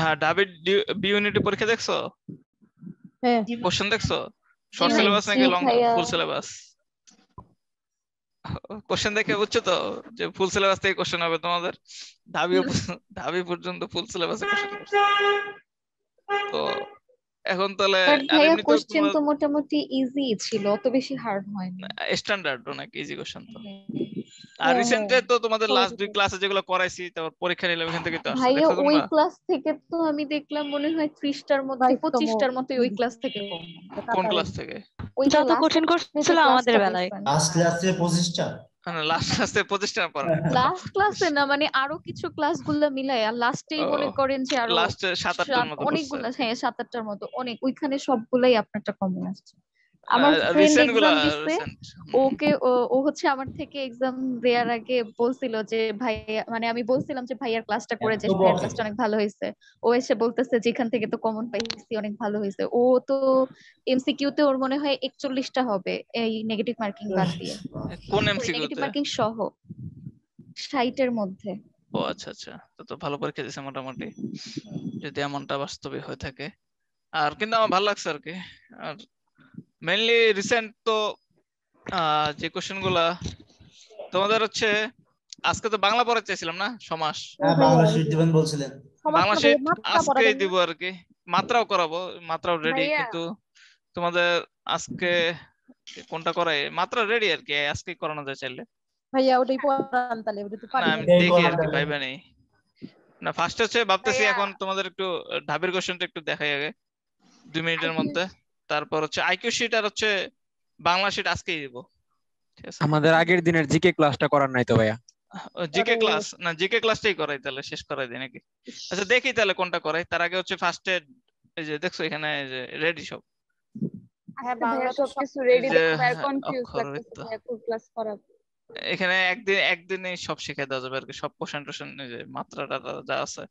হ্যাঁ ডাবিট বি ইউনিটে পরীক্ষা দেখছ? হ্যাঁ। কোশ্চেন দেখছ? শর্ট সিলেবাস নাকি লং ফুল সিলেবাস কোশ্চেন দেখে বুঝছ তো যে ফুল সিলেবাস থেকে কোশ্চেন হবে তোমাদের। ঢাবি ঢাবি পর্যন্ত ফুল সিলেবাসে কোশ্চেন তো এখন তাহলে কোশ্চেন তো মোটামুটি ইজি ছিল অত বেশি হার্ড হয়নি। স্ট্যান্ডার্ড অনেক ইজি কোশ্চেন তো। হ্যাঁ। আর হ্যাঁ, রিসেন্টে তো তোমাদের লাস্ট দুই ক্লাসে যেগুলো করাইছি তারপর পরীক্ষা নিলাম এখান থেকে তো ভাইয়া ওই ক্লাস থেকে তো আমি দেখলাম মনে হয় ত্রিশটার মধ্যে বাইশতম। পঁচিশটার মতোই ওই ক্লাস থেকে কম কোন ক্লাস থেকে? ওই যত কঠিন করছিল আমাদের বেলায়। লাস্ট ক্লাসে লাস্ট ক্লাসে প্রতিষ্ঠা পড়া। লাস্ট ক্লাসে না মানে আরও কিছু ক্লাসগুলা মিলাই আর লাস্টেই মনে করেন যে আরও লাস্টে সাত আটটার মতো। অনেকগুলা হ্যাঁ। সাত আটটার মতো অনেক ওইখানে সবগুলাই আপনারটা কমন আসছে। আমার ফ্রেন্ড এক্সাম দিছে ওকে ও- ও হচ্ছে আমার থেকে এক্সাম দেওয়ার আগে বলছিল যে ভাই মানে আমি বলছিলাম যে ভাইয়ার ক্লাসটা করে এত ভাইয়ার ক্লাসটা অনেক ভালো হয়েছে। ও এসে বলতেছে যে এখান থেকে তো কমন পাইছি অনেক ভালো হয়েছে। ও তো এমসিকিউ তে ওর মনে হয় একচল্লিশটা হবে এই নেগেটিভ মার্কিং বাদ দিয়ে। কোন এমসিকিউ নেগেটিভ মার্কিং সহ ষাটের মধ্যে। ও আচ্ছা আচ্ছা। তো তো ভালো পরীক্ষা দিছে মোটামুটি। যদি এমনটা বাস্তবে হয়ে থাকে। আর কিন্তু আমার ভালো লাগছে আর কি। আর মেইনলি রিসেন্ট তো আহ, যে কোশ্চেনগুলা তোমাদের হচ্ছে আজকে তো বাংলা পড়াতে চাইছিলাম না সমাস? হ্যাঁ বাংলা শীট দিবেন বলছিলেন। বাংলা শীট আজকে দিব আর কি মাত্রাও করাবো মাত্রাও রেডি কিন্তু তোমাদের আজকে কোনটা করাই? মাত্রা রেডি আর কি আজকে করানো যায় চাইলে। ভাইয়া ওটাই পড়ান তাহলে ওটা তো না পারি আমি দেখি আর কি ভাইবা নেই। না ফার্স্ট হচ্ছে ভাবতেছি এখন তোমাদের একটু ঢাবির কোশ্চেনটা একটু দেখাই আগে দুই মিনিটের মধ্যে। তারপর হচ্ছে আইকিউ শিট আর হচ্ছে বাংলা শিট আজকেই দিব। ঠিক আছে? আমাদের আগের দিনের জিকে ক্লাসটা করার নাই তো ভাইয়া? জিকে। ক্লাস না জিকে ক্লাসটাই করাই তাহলে শেষ করাই দিই নাকি? আচ্ছা দেখি তাহলে কোনটা করাই। তার আগে হচ্ছে ফার্স্টে এই যে দেখছ এখানে এই যে রেডি সব? হ্যাঁ বাংলা সব রেডি হ্যাঁ, কনফিউজ কোন ক্লাস করাবে এখানে একদিন একদিনে সব শিখে দেওয়া যাবে আর কি সব কোশ্চেন টোশ্চেন এই যে মাত্রাটা যা আছে।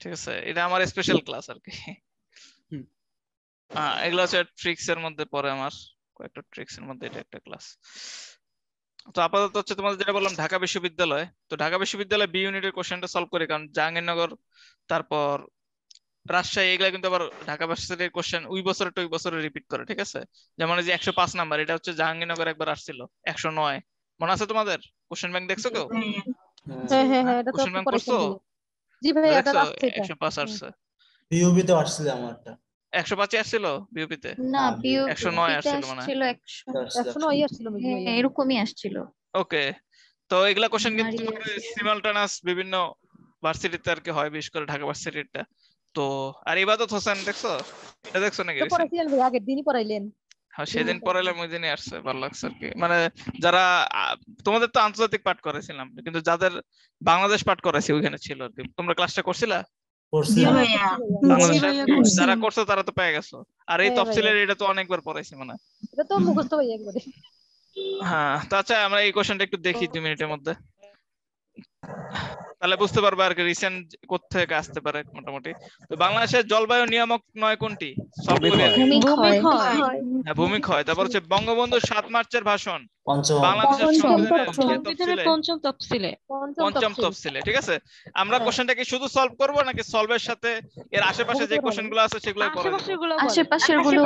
ঠিক আছে এটা আমার স্পেশাল ক্লাস আর কি। এগুলো হচ্ছে ট্রিক্স এর মধ্যে পড়ে আমার। কয়েকটা ট্রিক্স এর মধ্যে এটা একটা ক্লাস তো আপাতত হচ্ছে তোমাদের যেটা বললাম ঢাকা বিশ্ববিদ্যালয়। তো ঢাকা বিশ্ববিদ্যালয় বি ইউনিটের কোশ্চেনটা সলভ করি কারণ জাহাঙ্গীরনগর তারপর রাজশাহী এগুলা কিন্তু আবার ঢাকা ভার্সিটির কোশ্চেন ওই বছরে ওই বছরে রিপিট করে ঠিক আছে? যেমন এই যে একশো পাঁচ নাম্বার এটা হচ্ছে জাহাঙ্গীরনগর একবার আসছিল একশো নয়। মনে আছে তোমাদের? কোশ্চেন ব্যাংক দেখছ কেউ? হ্যাঁ হ্যাঁ হ্যাঁ এটা তো কোশ্চেন ব্যাংক করছ জি ভাইয়া এটা আসছে এটা। একশো পাঁচ আসছে। বিউবি তো আসছিল আমারটা। একশো পাঁচে আসছিল বিউপিতে না হ্যাঁ, একশো নয় আসছিল মনে। একশো নয় আসছিল। মনে হয়। এরকমই আসছিল। ওকে। তো এগুলা কোশ্চেন কিন্তু। সিমালটানাস বিভিন্ন ভার্সিটিতে আর কি হয় বিশেষ করে ঢাকা ভার্সিটিটা তো আর ইবাদত হোসেন দেখছ? এটা দেখছ নাকি? আগের দিনই পড়াইলেন। হ্যাঁ সেদিন পড়াইলাম ওই দিনই আসছে ভালো লাগছে আর কি। মানে যারা তোমাদের তো আন্তর্জাতিক পাঠ করেছিলাম কিন্তু যাদের বাংলাদেশ পাঠ করাইছি ওইখানে ছিল আর কি। তোমরা ক্লাসটা করছিলা? করছি বাংলাদেশে যারা করছে তারা তো পেয়ে গেছো। আর এই হ্যাঁ তফসিলের এটা তো অনেকবার পড়াইছি মানে এটা তো মুখস্থ হয়ে একবারে। হ্যাঁ তো আচ্ছা আমরা এই কোশ্চেনটা একটু দেখি দুই মিনিটের মধ্যে। তাহলে বুঝতে পারবে আর কি রিসেন্ট কোত্থেকে আসতে পারে মোটামুটি। তো বাংলাদেশের জলবায়ু নিয়ামক নয় কোনটি? ভূমিক্ষয়। হ্যাঁ, ভূমিক্ষয়। তারপর হচ্ছে বঙ্গবন্ধু সাত মার্চের ভাষণ। পঞ্চম। তফসিল। যে সংবিধানের তফসিলে। পঞ্চম তফসিলে। ঠিক আছে? আমরা হ্যাঁ। কোশ্চেনটা কি শুধু সলভ করব নাকি সলভের সাথে এর আশেপাশে যে বলতে কোশ্চেনগুলো আছে সেগুলো আশেপাশেরগুলো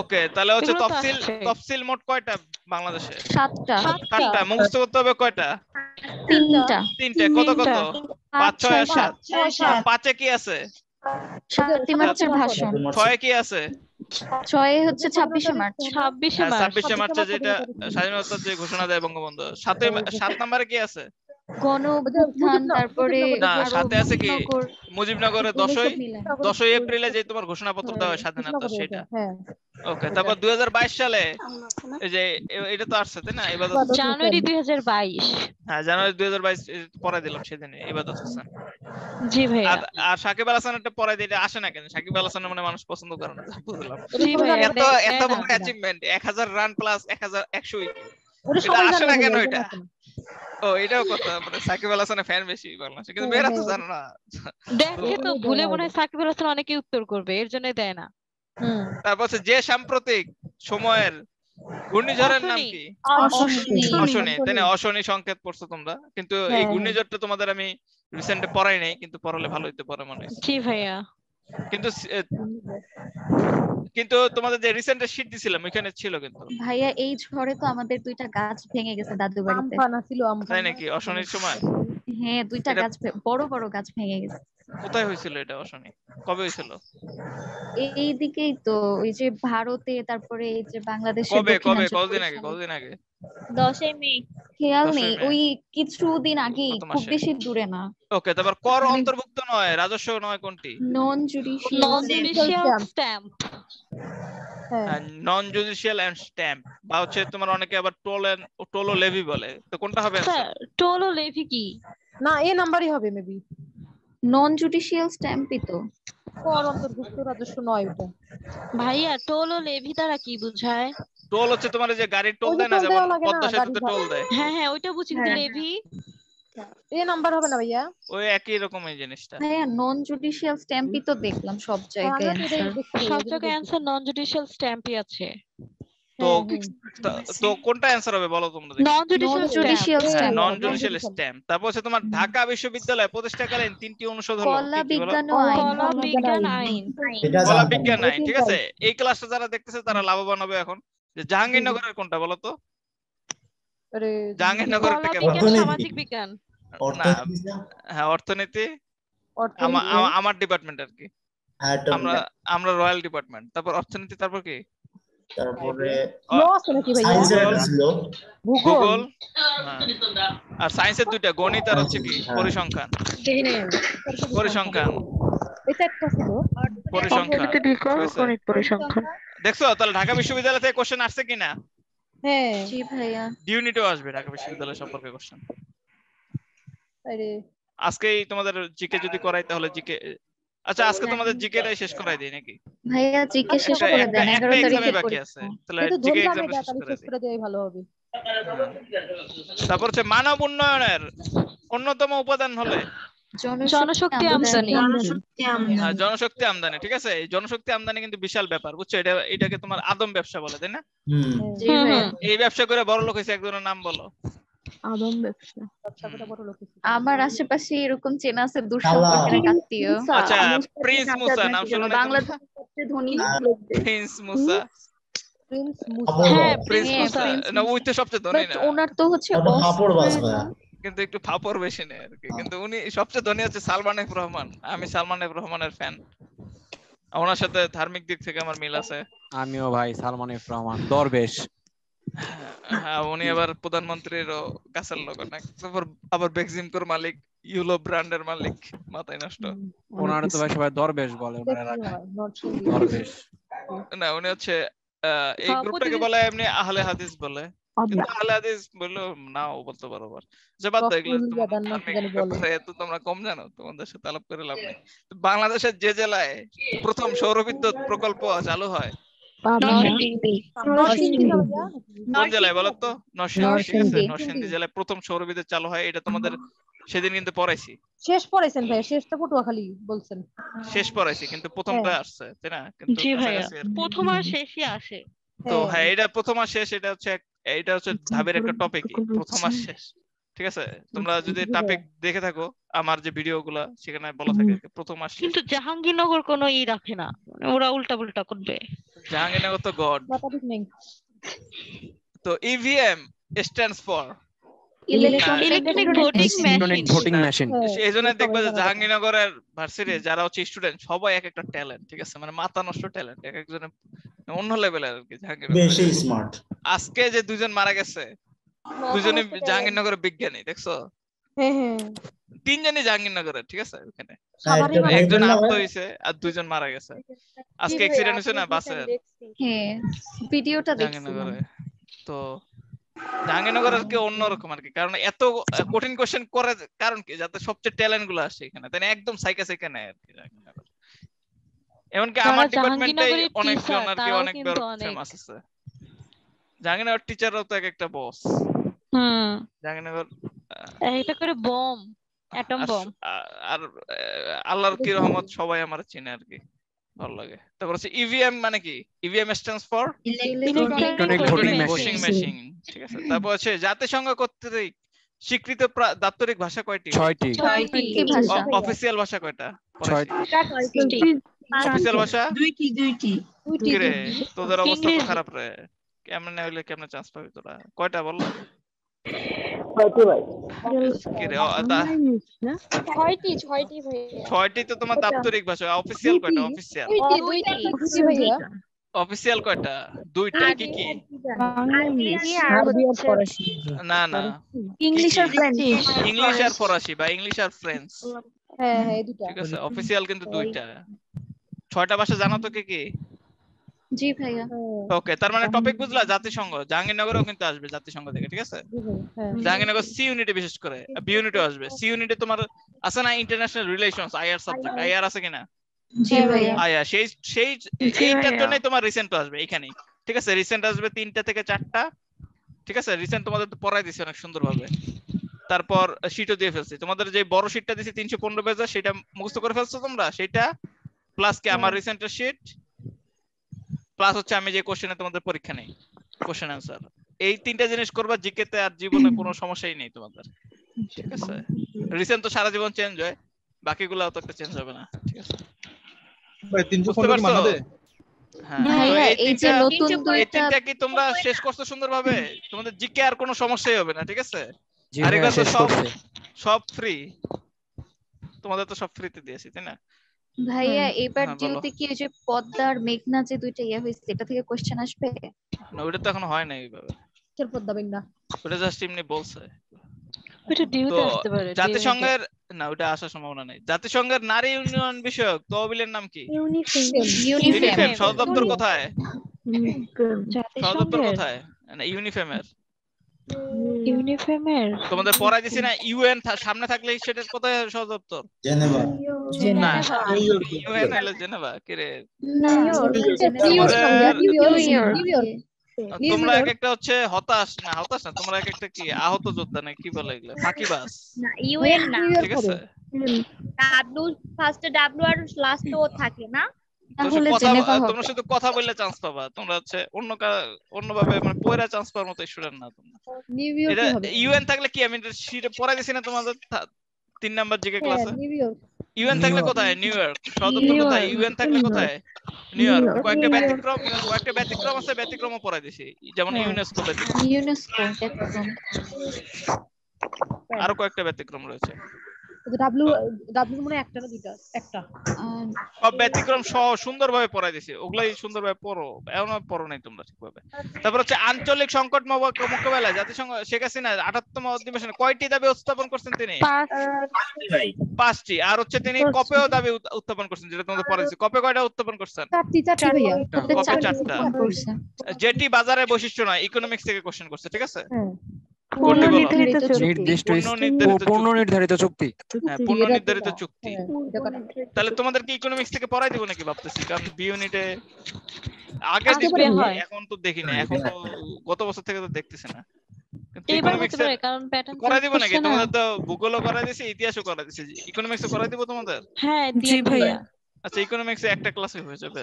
ওকে তাহলে হচ্ছে তফসিল তফসিল মোট কয়টা বাংলাদেশে? সাতটা। সাতটা। মুখস্থ করতে হবে কয়টা? তিনটা। তিনটে। কত কত? পাঁচ ছয় আর সাত। ছয়, পাঁচে কি আছে? সাতটি মার্চের ভাষণ। ছয়ে কি আছে? ছয় হচ্ছে ছাব্বিশে মার্চ। ছাব্বিশে হ্যাঁ, মার্চ ছাব্বিশে মার্চে মার্চে যেটা স্বাধীনতার যে ঘোষণা দেয় বঙ্গবন্ধু। সাথে সাত নম্বরে কি আছে? গণ তারপরে সাথে আছে কি? মুজিবনগর, দশই দশই এপ্রিলে যে তোমার ঘোষণাপত্র দেওয়া হয় স্বাধীনতা সেটা। হ্যাঁ। ওকে তারপর দুই হাজার বাইশ সালে এই যে এটা তো আসছে তাই না? এবার জানুয়ারি দুই হাজার বাইশ। হ্যাঁ জানুয়ারি দুই হাজার বাইশ পরে দিলাম সেদিন ইবাদত হোসেন জি আর সাকিব আল হাসান একটা পরে দিলে আসে না কেন? সাকিব আল হাসান মানে মানুষ পছন্দ করে না বুঝলাম। এত এত বড় অ্যাচিভমেন্ট এক হাজার রান প্লাস এক হাজার একশো এটা আসে না কেন এটা? ও এটাও কথা মানে সাকিব আল হাসানের ফ্যান বেশি বাংলাদেশে কিন্তু হ্যাঁ, মেয়েরা তো হ্যাঁ। জানে না। দেখে তো ভুলে মনে হয় সাকিব আল হাসান অনেকে উত্তর করবে এর জন্য দেয় না। তারপর হচ্ছে যে সাম্প্রতিক সময়ের ঘূর্ণিঝড়ের নাম অশনি। কি? অশনি। অশনি। তাই না? অশনি। সংকেত পড়ছো তোমরা। কিন্তু এই হ্যাঁ। ঘূর্ণিঝড়টা তোমাদের আমি রিসেন্টে পড়াই নাই কিন্তু পড়ালে ভালো হইতে পারে মনে হয়। জি ভাইয়া। কিন্তু কিন্তু তোমাদের যে রিসেন্ট শীট দিছিলাম ওইখানে ছিল কিন্তু। ভাইয়া এই ঝড়ে তো আমাদের দুইটা গাছ ভেঙে গেছে দাদু বাড়িতে আমফান ছিল আমফান। তাই নাকি? অশনির সময়? হ্যাঁ দুইটা গাছ বড় বড় গাছ ভেঙে গেছে। কোথায় হয়েছিল এটা অশনি? কবে হয়েছিল? এই দিকেই তো ওই যে ভারতে তারপরে এই যে বাংলাদেশের কবে কবে? কতদিন আগে। কতদিন আগে? দশই মে। খেয়াল নেই ওই কিছুদিন আগেই কত খুব বেশি দূরে না। ওকে তারপর কর অন্তর্ভুক্ত নয় রাজস্ব নয় কোনটি? Non non judicial judicial stamp হ্যাঁ। নন জুডিশিয়াল এন্ড স্ট্যাম্প বা হচ্ছে তোমার অনেকে আবার টোল এন্ড টোল ও লেভি বলে। তো কোনটা হবে টোল ও লেভি কি? না এ নাম্বারই হবে মেবি নন জুডিশিয়াল স্ট্যাম্পই তো। কর অন্তর্ভুক্ত রাজস্ব নয় ওটা। ভাইয়া টোল ও লেভি দ্বারা কি বোঝায়? টোল হচ্ছে তোমার যে গাড়ির টোল দেয় না যেমন পদ্মা সেতুতে টোল দেয়। হ্যাঁ হ্যাঁ ওইটা বুঝি কিন্তু হ্যাঁ। লেভি? এ নাম্বার হবে না ভাইয়া। ওই একই রকম এই জিনিসটা। হ্যাঁ নন জুডিশিয়াল স্ট্যাম্পই তো দেখলাম সব জায়গায়। সব জায়গায়। অ্যান্সার নন জুডিশিয়াল স্ট্যাম্পই আছে। তো হ্যাঁ, হ্যাঁ। তা- কোনটা অ্যান্সার হবে বলো তোমরা নন জুডিশিয়াল স্ট্যাম্প judicial হ্যাঁ, stamp। নন জুডিশিয়াল স্ট্যাম্প তারপর হচ্ছে তোমার ঢাকা বিশ্ববিদ্যালয় প্রতিষ্ঠাকালীন তিনটি অনুষদ হলো। কলা? বিজ্ঞান আইন। কলা বিজ্ঞান আইন। কলা বিজ্ঞান ঠিক আছে? এই ক্লাসটা যারা দেখতেছে তারা লাভবান হবে এখন। যে জাহাঙ্গীরনগরের কোনটা বলো তো? আরে জাহাঙ্গীরনগরের থেকে। সামাজিক বিজ্ঞান। না হ্যাঁ অর্থনীতি। অর্থনীতি, আমা- আমা- আমার ডিপার্টমেন্ট আর কি। আমরা আমরা রয়্যাল ডিপার্টমেন্ট তারপর অর্থনীতি তারপর কি? তারপরে ভূগোল ভূগোল হ্যাঁ। আর সায়েন্সের দুইটা গণিত আর হচ্ছে কি হ্যাঁ। পরিসংখ্যান। পরিসংখ্যান। এটা একটা ছিল। পরিসংখ্যান। ঠিক আছে? গণিত পরিসংখ্যান। দেখছ তাহলে ঢাকা বিশ্ববিদ্যালয় থেকে কোশ্চেন আসছে কিনা? হ্যাঁ। জি ভাইয়া। ইউনিটেও আসবে ঢাকা বিশ্ববিদ্যালয় সম্পর্কে কোশ্চেন আরে। আজকেই তোমাদের জিকে যদি করাই তাহলে জিকে আচ্ছা আজকে তোমাদের জিকে টাই শেষ করাই দিই নাকি? ভাইয়া জিকে শেষ করে দেন একটা এগারো এক্সামে তারিখে বাকি আছে। তাহলে জিকে এটা শেষ করে দিই। ভালো হবে। তারপর হচ্ছে মানব উন্নয়নের অন্যতম উপাদান হলে? জনশক্তি আমদানি। জনশক্তি আমদানি। ঠিক আছে? এই জনশক্তি আমদানি কিন্তু বিশাল ব্যাপার বুঝছ? এটা এটাকে তোমার আদম ব্যবসা বলে তাই না? হুম। জি হুম, এই ব্যবসা করে বড় লোক হয়েছে একজনের নাম বলো। আদম ব্যবসা। আমার আশেপাশে এরকম চেনা আছে দূর সম্পর্কের আত্মীয়। আচ্ছা প্রিন্স মুসা নাম শুনো বাংলাদেশের সবচেয়ে ধনী আর- প্রিন্স মুসা। প্রিন্স মুসা। হ্যাঁ প্রিন্স হ্যাঁ, মুসা। না ওই তো সবচেয়ে ধনী না। ওনার তো হচ্ছে ফাপড় কিন্তু একটু ফাপর বেশি নেই আর কি। কিন্তু উনি সবচেয়ে ধনী হচ্ছে সালমান এফ রহমান। আমি সালমান এফ রহমানের ফ্যান ওনার সাথে ধার্মিক দিক থেকে আমার মিল আছে। আমিও ভাই সালমান এফ রহমান। দরবেশ। হ্যাঁ উনি আবার প্রধানমন্ত্রীর কাছের লোক তারপর আবার বেক্সিমকোর মালিক ইউলো ব্র্যান্ডের মালিক মাথায় নষ্ট। ওনার তো ভাই সবাই দরবেশ বলে দরবেশ। না উনি হচ্ছে আহ, এই হ্যাঁ, গ্রুপটাকে বলে এমনি আহলে হাদিস বলে। আহলে হাদিস বললেও নাও বলতে পারো আবার যে বাদ দাও এগুলো না এত তোমরা কম জানো তোমাদের সাথে আলাপ করে লাভ নেই। বাংলাদেশের যে জেলায় প্রথম সৌরবিদ্যুৎ প্রকল্প চালু হয় জেলায় বলো তো? নরসিংদী। জেলায় প্রথম সৌরবিদ্যুৎ চালু হয় এটা তোমাদের সেদিন কিন্তু পড়াইছি। শেষ পড়াইছেন ভাইয়া শেষটা পটুয়াখালী বলছেন। শেষ পড়াইছি কিন্তু প্রথমটা আসছে তাই না? কিন্তু। প্রথম আর শেষই আসে। তো হ্যাঁ। হ্যাঁ এটা প্রথম আর শেষ এটা হচ্ছে এটা হচ্ছে ধাপের একটা টপিক প্রথম আর শেষ। ঠিক আছে? তোমরা যদি টপিক দেখে থাকো আমার যে ভিডিও গুলা সেখানে বলা থাকে যে প্রথম শেষ কিন্তু জাহাঙ্গীরনগর কোনো ই রাখে না। মানে ওরা উল্টা পুল্টা করবে। জাহাঙ্গীরনগর তো গড। তো EVM stands for electronic voting machine voting machine এই জন্য এটা যে জাহাঙ্গীরনগরের ভার্সিটি যারা হচ্ছে স্টুডেন্ট সবাই এক একটা ট্যালেন্ট ঠিক আছে? মানে মাথা নষ্ট ট্যালেন্ট এক একজনের অন্য লেভেলের আর কি জাহাঙ্গীরনগর। বেশি স্মার্ট আজকে যে দুজন মারা গেছে দুজনে জাহাঙ্গীরনগরের বিজ্ঞানী দেখছ? হ্যাঁ হ্যাঁ। তিনজনই জাহাঙ্গীরনগরের ঠিক আছে? ওখানে। একজন আহত? হয়েছে আর দুইজন মারা গেছে। আজকে অ্যাক্সিডেন্ট হয়েছে না বাসে। হ্যাঁ ভিডিওটা জাহাঙ্গীরনগরে। তো জাহাঙ্গীরনগরের কি অন্যরকম আর কি কারণ এত কঠিন কোশ্চেন করে কারণ কি? যাতে সবচেয়ে ট্যালেন্টগুলো আসে এখানে। তাই একদম সাইকা সাইকা নেয় আর কি জাহাঙ্গীরনগর। এমনকি আমার ডিপার্টমেন্টে অনেকজন teacher, আর কি অনেক অনেক। ফেমাস আছে। জাহাঙ্গীরনগর টিচাররাও তো এক একটা বস হুম। জাহাঙ্গীরনগর এটা করে বম অ্যাটম আর বম। স- আর আল্লাহর কি রহমত সবাই আমার চিনে আর কি ভালো লাগে। তারপর হচ্ছে ইভিএম মানে কি? EVM stands for electronic voting voting machine ঠিক আছে। তারপর হচ্ছে জাতিসংঘ কর্তৃক স্বীকৃত দাপ্তরিক ভাষা কয়টি? ছয়টি। অফিসিয়াল ভাষা। কয়টা? ছয়টি। অফিসিয়াল ভাষা? দুইটি দুইটি। তোদের অবস্থা তো খারাপ রে। কেমনে হইলে কেমনে চান্স পাবি তোরা? কয়টা বল? ছয়টি ছয়টি ভাইয়া। ছয়টি তো তোমার দাপ্তরিক ভাষা অফিসিয়াল কয়টা? অফিসিয়াল অফিসিয়াল কয়টা? দুইটা কি কি? না না। ইংলিশ আর ফ্রেঞ্চ। ইংলিশ আর ফরাসি বা ইংলিশ আর ফ্রেঞ্চ। হ্যাঁ হ্যাঁ এই ঠিক আছে অফিসিয়াল কিন্তু দুইটা। ছয়টা ভাষা জানো তো কি কি? জি ভাইয়া। হ্যাঁ, ওকে তার মানে টপিক বুঝলা? জাতিসংঘ জাহাঙ্গীরনগরেও কিন্তু আসবে জাতিসংঘ থেকে ঠিক আছে? হ্যাঁ। জাহাঙ্গীরনগর সি ইউনিটে বিশেষ করে বি ইউনিটে আসবে। সি ইউনিটে তোমার আছে না international relations IR subject IR আছে কিনা? জি ভাইয়া। আয়া সেই সেই এইটার জন্যই তোমার রিসেন্ট আসবে এখানেই ঠিক আছে? রিসেন্ট আসবে তিনটা থেকে চারটা ঠিক আছে? রিসেন্ট তোমাদের তো পড়াই দিছে অনেক সুন্দরভাবে। তারপর শিটও দিয়ে ফেলছি। তোমাদের যে বড় শিটটা দিছি তিনশো পনেরো পেজের সেটা মুখস্থ করে ফেলছো তোমরা? সেটা প্লাস কি আমার রিসেন্টের শিট প্লাস হচ্ছে আমি যে কোশ্চেনে তোমাদের পরীক্ষা নেই কোশ্চেন অ্যান্সার এই তিনটা জিনিস করবা জিকে তে আর জীবনে কোনো সমস্যাই নেই তোমাদের। ঠিক আছে? রিসেন্ট তো সারা জীবন চেঞ্জ হয় বাকিগুলো তো একটা চেঞ্জ হবে না। ঠিক আছে? ভাই হ্যাঁ। তিনটা নতুন এই দুইটা তিনটা কি তোমরা শেষ করছ সুন্দরভাবে? তোমাদের জিকে আর কোনো সমস্যাই হবে না ঠিক আছে? আর এগুলো সব সব ফ্রি তোমাদের তো সব ফ্রিতে দিয়েছি তাই না? ভাইয়া এবার। ডিউতে কি ওই যে পদ্মার মেঘনা যে দুইটা ইয়া হয়েছে এটা থেকে কোশ্চেন আসবে? না ওটা তো এখনও হয় না এইভাবে। কিসের পদ্মা না ওটা জাস্ট এমনি বলছে। ওইটা ডিউতে তো আসতে পারে জাতিসংঘের না ওটা আসার সম্ভাবনা নেই। জাতিসংঘের নারী উন্নয়ন বিষয়ক তহবিলের নাম কি? ইউনিফেম ইউনিফেম সদর দপ্তর কোথায়? সদর দপ্তর কোথায়? না ইউনিফেমের ইউনিফর্মের তোমাদের পড়াই দিছি না ইউএন সামনে থাকলে সেটার কোথায় সদর দপ্তর জেনেভা। না ইউএন হলো জেনেভা কি রে তোমরা এক একটা হচ্ছে হতাশ না হতাশ না তোমরা এক একটা কি আহত যোদ্ধা না কি বলে এগুলো? ফাঁকিবাজ না ইউএন না। ঠিক আছে। ডাব্লিউ ফার্স্টে ডাব্লিউ আর লাস্টে ও থাকে না? তাহলে কথা তোমরা শুধু কথা বললে চান্স পাবা। তোমরা হচ্ছে অন্য কা- অন্যভাবে মানে পয়রা চান্স পাওয়ার মতো স্টুডেন্ট না তোমরা। এটা ইউএন থাকলে কি? আমি সিটে দিছি না তোমাদের তিন নাম্বার জিকে হ্যাঁ ক্লাসে ইউএন থাকলে কোথায়? নিউ ইয়র্ক সদর কোথায়? ইউএন থাকলে কোথায়? নিউ ইয়র্ক কয়েকটা ব্যতিক্রম কয়েকটা ব্যতিক্রম আছে ব্যতিক্রমও পড়াই দিছি। যেমন হ্যাঁ। ইউনেস্কো ব্যতিক্রম। ইউনেস্কো আরও কয়েকটা ব্যতিক্রম রয়েছে। ডাব্লিউ ডাব্লিউ মনে হয় একটা না দুইটা? একটা। সব ব্যতিক্রম সহ সুন্দরভাবে পড়াই দিছি ওগুলাই সুন্দরভাবে পড়ো। এমন পড়ো নাই তোমরা ঠিকভাবে। তারপর হচ্ছে আঞ্চলিক সংকট মোকাবেলায় জাতিসংঘ শেখ হাসিনা আঠাত্তম অধিবেশনে কয়টি দাবি উত্থাপন করছেন তিনি? পাঁচটি আর হচ্ছে তিনি কপেও দাবি উত্থাপন করছেন যেটা তোমাদের পরে কপে কয়টা উত্থাপন করছেন? চারটি কপে। যেটি বাজারের বৈশিষ্ট্য নয় ইকোনমিক্স থেকে কোশ্চেন করছে ঠিক আছে? হ্যাঁ কোনটি বলো? নির্ধারিত চুক্তি। নির্দিষ্ট পূর্ণ ও নির্ধারিত পূর্ণ চুক্তি। নির্ধারিত চুক্তি। হ্যাঁ, চুক্তি হ্যাঁ, correct। তাহলে তোমাদেরকে ইকোনমিক্স থেকে পড়াই দিব নাকি ভাবতেছি? কারণ বি ইউনিটে আগে। এখন তো দেখি না তো গত বছর থেকে তো দেখতেছি না। হ্যাঁ আচ্ছা ইকোনমিক্সে একটা ক্লাসে হয়ে যাবে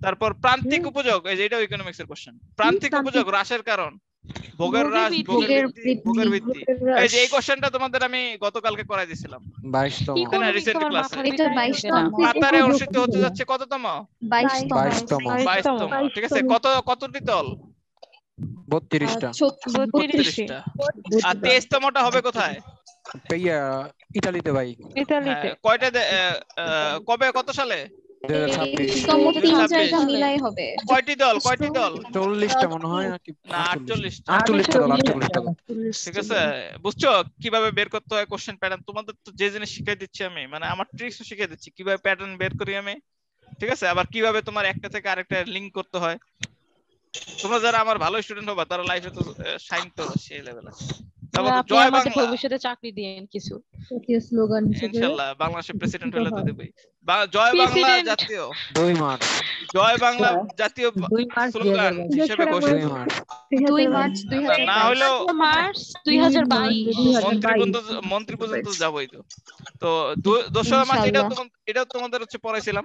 তারপর প্রান্তিক উপযোগ এই যে এটাও ইকোনমিক্স এর কোশ্চেন প্রান্তিক উপযোগ হ্রাসের কারণ। ভোগের ভিত্তি। ভোগের ভোগের ভিত্তি এই যে এই কোশ্চেনটা তোমাদের আমি গতকালকে করাই না, ইকোনমিক্স আমার class এ। মাথার এটা ভিতরে বাইশতম। ঢোকে কাতারে অনুষ্ঠিত হতে যাচ্ছে কততম? বাইশতম। বাইশতম। বাইশতম। ঠিক আছে কত কতটি দল? বত্রিশটা। বত্রিশটা। আর তেইশতমটা হবে কোথায়? ইটালিতে ভাই। ইতালিতে। হ্যাঁ, কয়টা আহ, আহ, কবে কত সালে? দুই হাজার ছাব্বিশ। তম তিন 2026 জায়গা মিলাই হবে। কয়টি দল? কয়টি দল? চল্লিশটা মনে হয় না আটচল্লিশটা। আটচল্লিশটা দল আটচল্লিশটা দল। ঠিক আছে। বুঝছ? কীভাবে বের করতে হয় কোশ্চেন প্যাটার্ন তোমাদের তো যে জিনিস শিখাই দিচ্ছি আমি মানে আমার ট্রিক্স শিখাই দিচ্ছি। কীভাবে প্যাটার্ন বের করি আমি? ঠিক আছে? আবার কীভাবে তোমার একটা থেকে আরেকটা লিংক করতে হয়? তোমরা যারা আমার ভালো স্টুডেন্ট হবা তারা লাইফে তো শাইন তো সেই লেভেল আছে আপনি জয় ভবিষ্যতে চাকরি দিয়েন কিছু। স্লোগান হিসেবে। ইনশাআল্লাহ বাংলাদেশের প্রেসিডেন্ট হলে তো দেবই। জয় বাংলা জাতীয়। দুই মার্চ। জয় বাংলা জাতীয় দুই স্লোগান হিসেবে মার্চ মার্চ না হলেও মার্চ মন্ত্রী পর্যন্ত মন্ত্রী পর্যন্ত যাবোই তো। তো দোসরা মাস এটাও ইনশাআল্লাহ। তোমার এটাও তোমাদের হচ্ছে পড়াইছিলাম।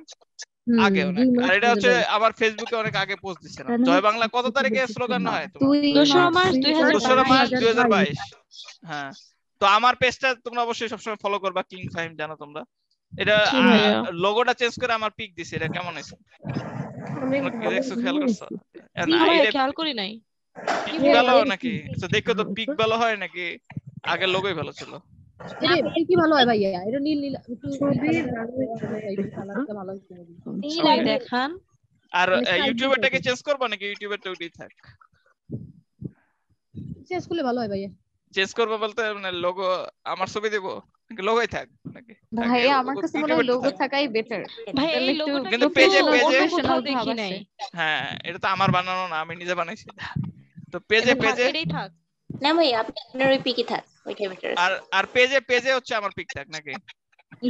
আগে অনেক আর এটা হচ্ছে। আমার ফেসবুকে অনেক আগে পোস্ট দিছিলাম জয় বাংলা কত তারিখে স্লোগান হয় দোসরা মার্চ মার্চ দুই হাজার দোসরা মার্চ দুই হাজার বাইশ। হ্যাঁ। তো আমার পেজটা তোমরা অবশ্যই সবসময় ফলো করবা কিং ফাইম জানো তোমরা। এটা লোগোটা চেঞ্জ করে আমার পিক দিছে এটা কেমন হয়েছে? দেখছ? খেয়াল করছ? খেয়াল করি নাই। পিক হ্যাঁ, ভালো নাকি? তো দেখো তো পিক ভালো হয় নাকি? আগের লোগোই ভালো ছিল। কি ভালো হয় ভাইয়া? এটা নীল নীল একটু নীল কালার একটু কালারটা ভালো দেখান। আর ইউটিউবেরটাকে চেঞ্জ করব নাকি ইউটিউবেরটা ওইটাই থাক? চেঞ্জ করলে ভালো হয় ভাইয়া। চেঞ্জ করব বলতে মানে লোগো আমার ছবি দেবো? নাকি লোগোই থাক নাকি? ভাইয়া আমার কাছে মনে হয় লোগো থাকাই বেটার ভাই এই লোগোটা কিন্তু পেজে পেজে কোথাও দেখি নাই হ্যাঁ এটা তো আমার বানানো না আমি নিজে বানাইছি। তো পেজে পেজে এটাই থাক। না ভাই আপনি আপনার ওই পিকই থাক। আর আর পেজে পেজে হচ্ছে আমার পিক থাক নাকি?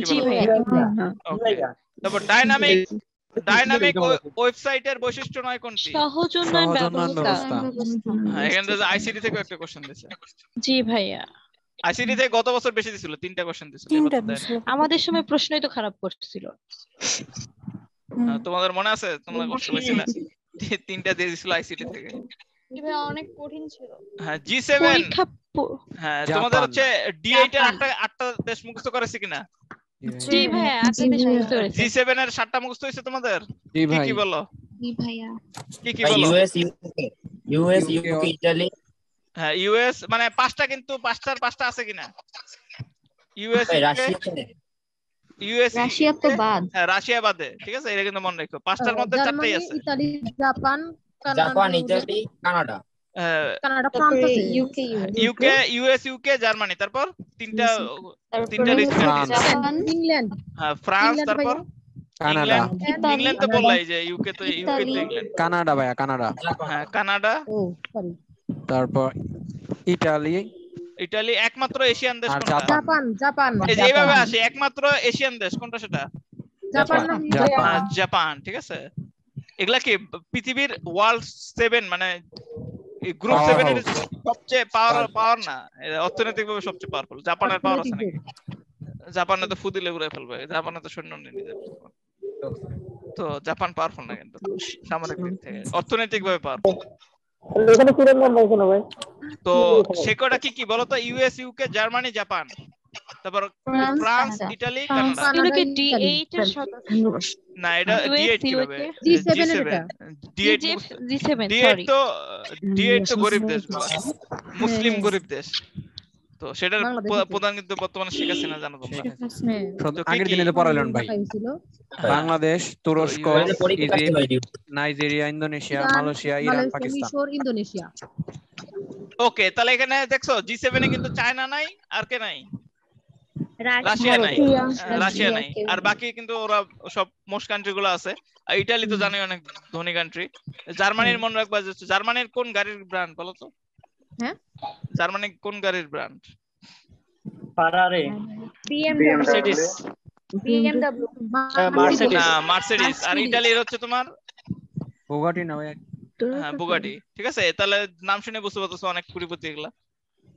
জি ভাইয়া। তারপর ডাইনামিক ডাইনামিক ওয়েবসাইটের বৈশিষ্ট্য নয় কোনটি? সহজ উন্নয়ন ব্যবস্থা। হ্যাঁ এখানে থেকে আইসিডি থেকে একটা কোশ্চেন দিছে। জি ভাইয়া। আইসিডি থেকে গত বছর বেশি দিছিল তিনটা কোশ্চেন দিছিল। আমাদের সময় প্রশ্নই তো খারাপ করছিল। হ্যাঁ, তোমাদের মনে আছে? তোমরা কষ্ট পেয়েছিলে? তিনটা দিয়ে দিছিল আইসিডি থেকে। অনেক কঠিন ছিল। হ্যাঁ জি সেভেন হ্যাঁ। তোমাদের হচ্ছে ডি এইট এর আটটা আটটা দেশ মুখস্থ করেছে কিনা? জি ভাইয়া আজকে দেশ জি সেভেন এর সাতটা মুখস্থ হয়েছে তোমাদের? জি কি ভাই। কি বলো ভাইয়া। কি কি বলো? US UK US UK Italy হ্যাঁ ইউএস মানে পাঁচটা কিন্তু পাঁচটার পাঁচটা আছে কিনা? ইউএস ভাই রাশিয়া ইউএস রাশিয়া তো বাদ। হ্যাঁ রাশিয়া বাদে ঠিক আছে? এটা কিন্তু মনে রেখো। পাঁচটার মধ্যে চারটাই আছে। Italy Japan Japan Italy Canada. হ্যাঁ, Canada UK UK US UK Germany তারপর তিনটা তিনটা। ইংল্যান্ড। হ্যাঁ, ফ্রান্স তারপর? কানাডা। ইংল্যান্ড ইংল্যান্ড তো বললাই যে ইউকে তো ইউকে তো ইংল্যান্ড। কানাডা ভাইয়া কানাডা। হ্যাঁ কানাডা। তারপর ইটালি। ইটালি একমাত্র এশিয়ান দেশ কোনটা? জাপান। জাপান এইভাবে আসে একমাত্র এশিয়ান দেশ কোনটা সেটা? জাপান জাপান ঠিক আছে। এগুলা কি পৃথিবীর ওয়ার্ল্ড সেভেন মানে গ্রুপ এর সবচেয়ে পাওয়ার পাওয়ার না। অর্থনৈতিক ভাবে সবচেয়ে পাওয়ারফুল জাপানের পাওয়ার আছে নাকি? জাপানে তো ফুদিলে উড়ে ফেলবে। জাপানে তো সৈন্য নিয়ে যাবে। তো জাপান পাওয়ারফুল না কিন্তু। সামরিক দিক থেকে। অর্থনৈতিক ভাবে পাওয়ারফুল তো সে কটা কি কি বলতো? ইউএস ইউকে জার্মানি জাপান তারপর ফ্রান্স। Italy Canada. এগুলো কি ইতালি, এর সদস্য না এটা US, কীভাবে? G7 এটা। D eight G seven D sorry তো ডি তো গরিব দেশ মুসলিম গরিব দেশ। তো সেটার। প্রধান কিন্তু বর্তমানে শেখ হাসিনা জানো তোমরা। সদ- তো কি আগের দিনে তো পড়ালেন ভাই। বাংলাদেশ তুরস্ক Nigeria Indonesia Malaysia Iran Pakistan. Indonesia. Okay তাহলে এখানে দেখছ জি সেভেনে কিন্তু চায়না নাই আর কে নাই? রাশিয়া নাই। রাশিয়া। নাই। আর বাকি কিন্তু ওরা সব মোস্ট কান্ট্রি গুলো আছে। আর ইটালি তো জানোই অনেক ধনী কান্ট্রি জার্মানির মনে রাখবা যে জার্মানির কোন গাড়ির ব্র্যান্ড বলো তো? হ্যাঁ? জার্মানি কোন গাড়ির ব্র্যান্ড ফারারে বিএমডব্লিউ বিএমডব্লিউ না মার্সিডিজ আর। ইটালির হচ্ছে তোমার? বুগাটি না হ্যাঁ বুগাটি ঠিক আছে তাহলে নাম শুনে বুঝতে পারতেছো অনেক কুড়িপতি এগুলা।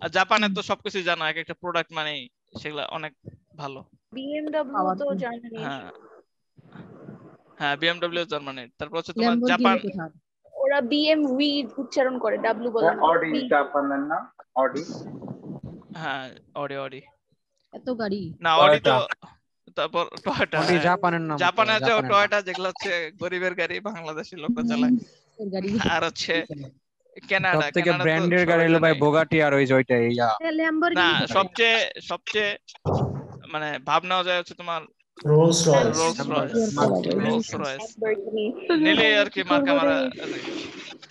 আর জাপানের তো সবকিছু জানা এক একটা প্রোডাক্ট মানে সেগুলা অনেক ভালো। বিএমডব্লিউ তো জার্মানি হ্যাঁ। হ্যাঁ বিএমডব্লিউ জার্মানির। তারপর হচ্ছে তোমার জাপান ওরা বিএমভি উচ্চারণ করে ডাব্লিউ বলে অডি জাপানের না? অডি হ্যাঁ অডি অডি এত গাড়ি। না অডি তো তারপর টয়োটা ওটি জাপানের নাম। জাপানে আছে টয়োটা যেগুলো হচ্ছে গরিবের গাড়ি বাংলাদেশি লোক চালায়। গাড়ি। আর হচ্ছে কানাডা থেকে ব্র্যান্ডের গাড়ি হলো ভাই বোগাটি আর ওই যে। ওইটা ইয়া না সবচেয়ে সবচেয়ে মানে ভাব নেওয়া যায় হচ্ছে তোমার Rolls Royce Rolls Royce Rolls Royce Lamborghini। নিলে আর কি মার্কা মারা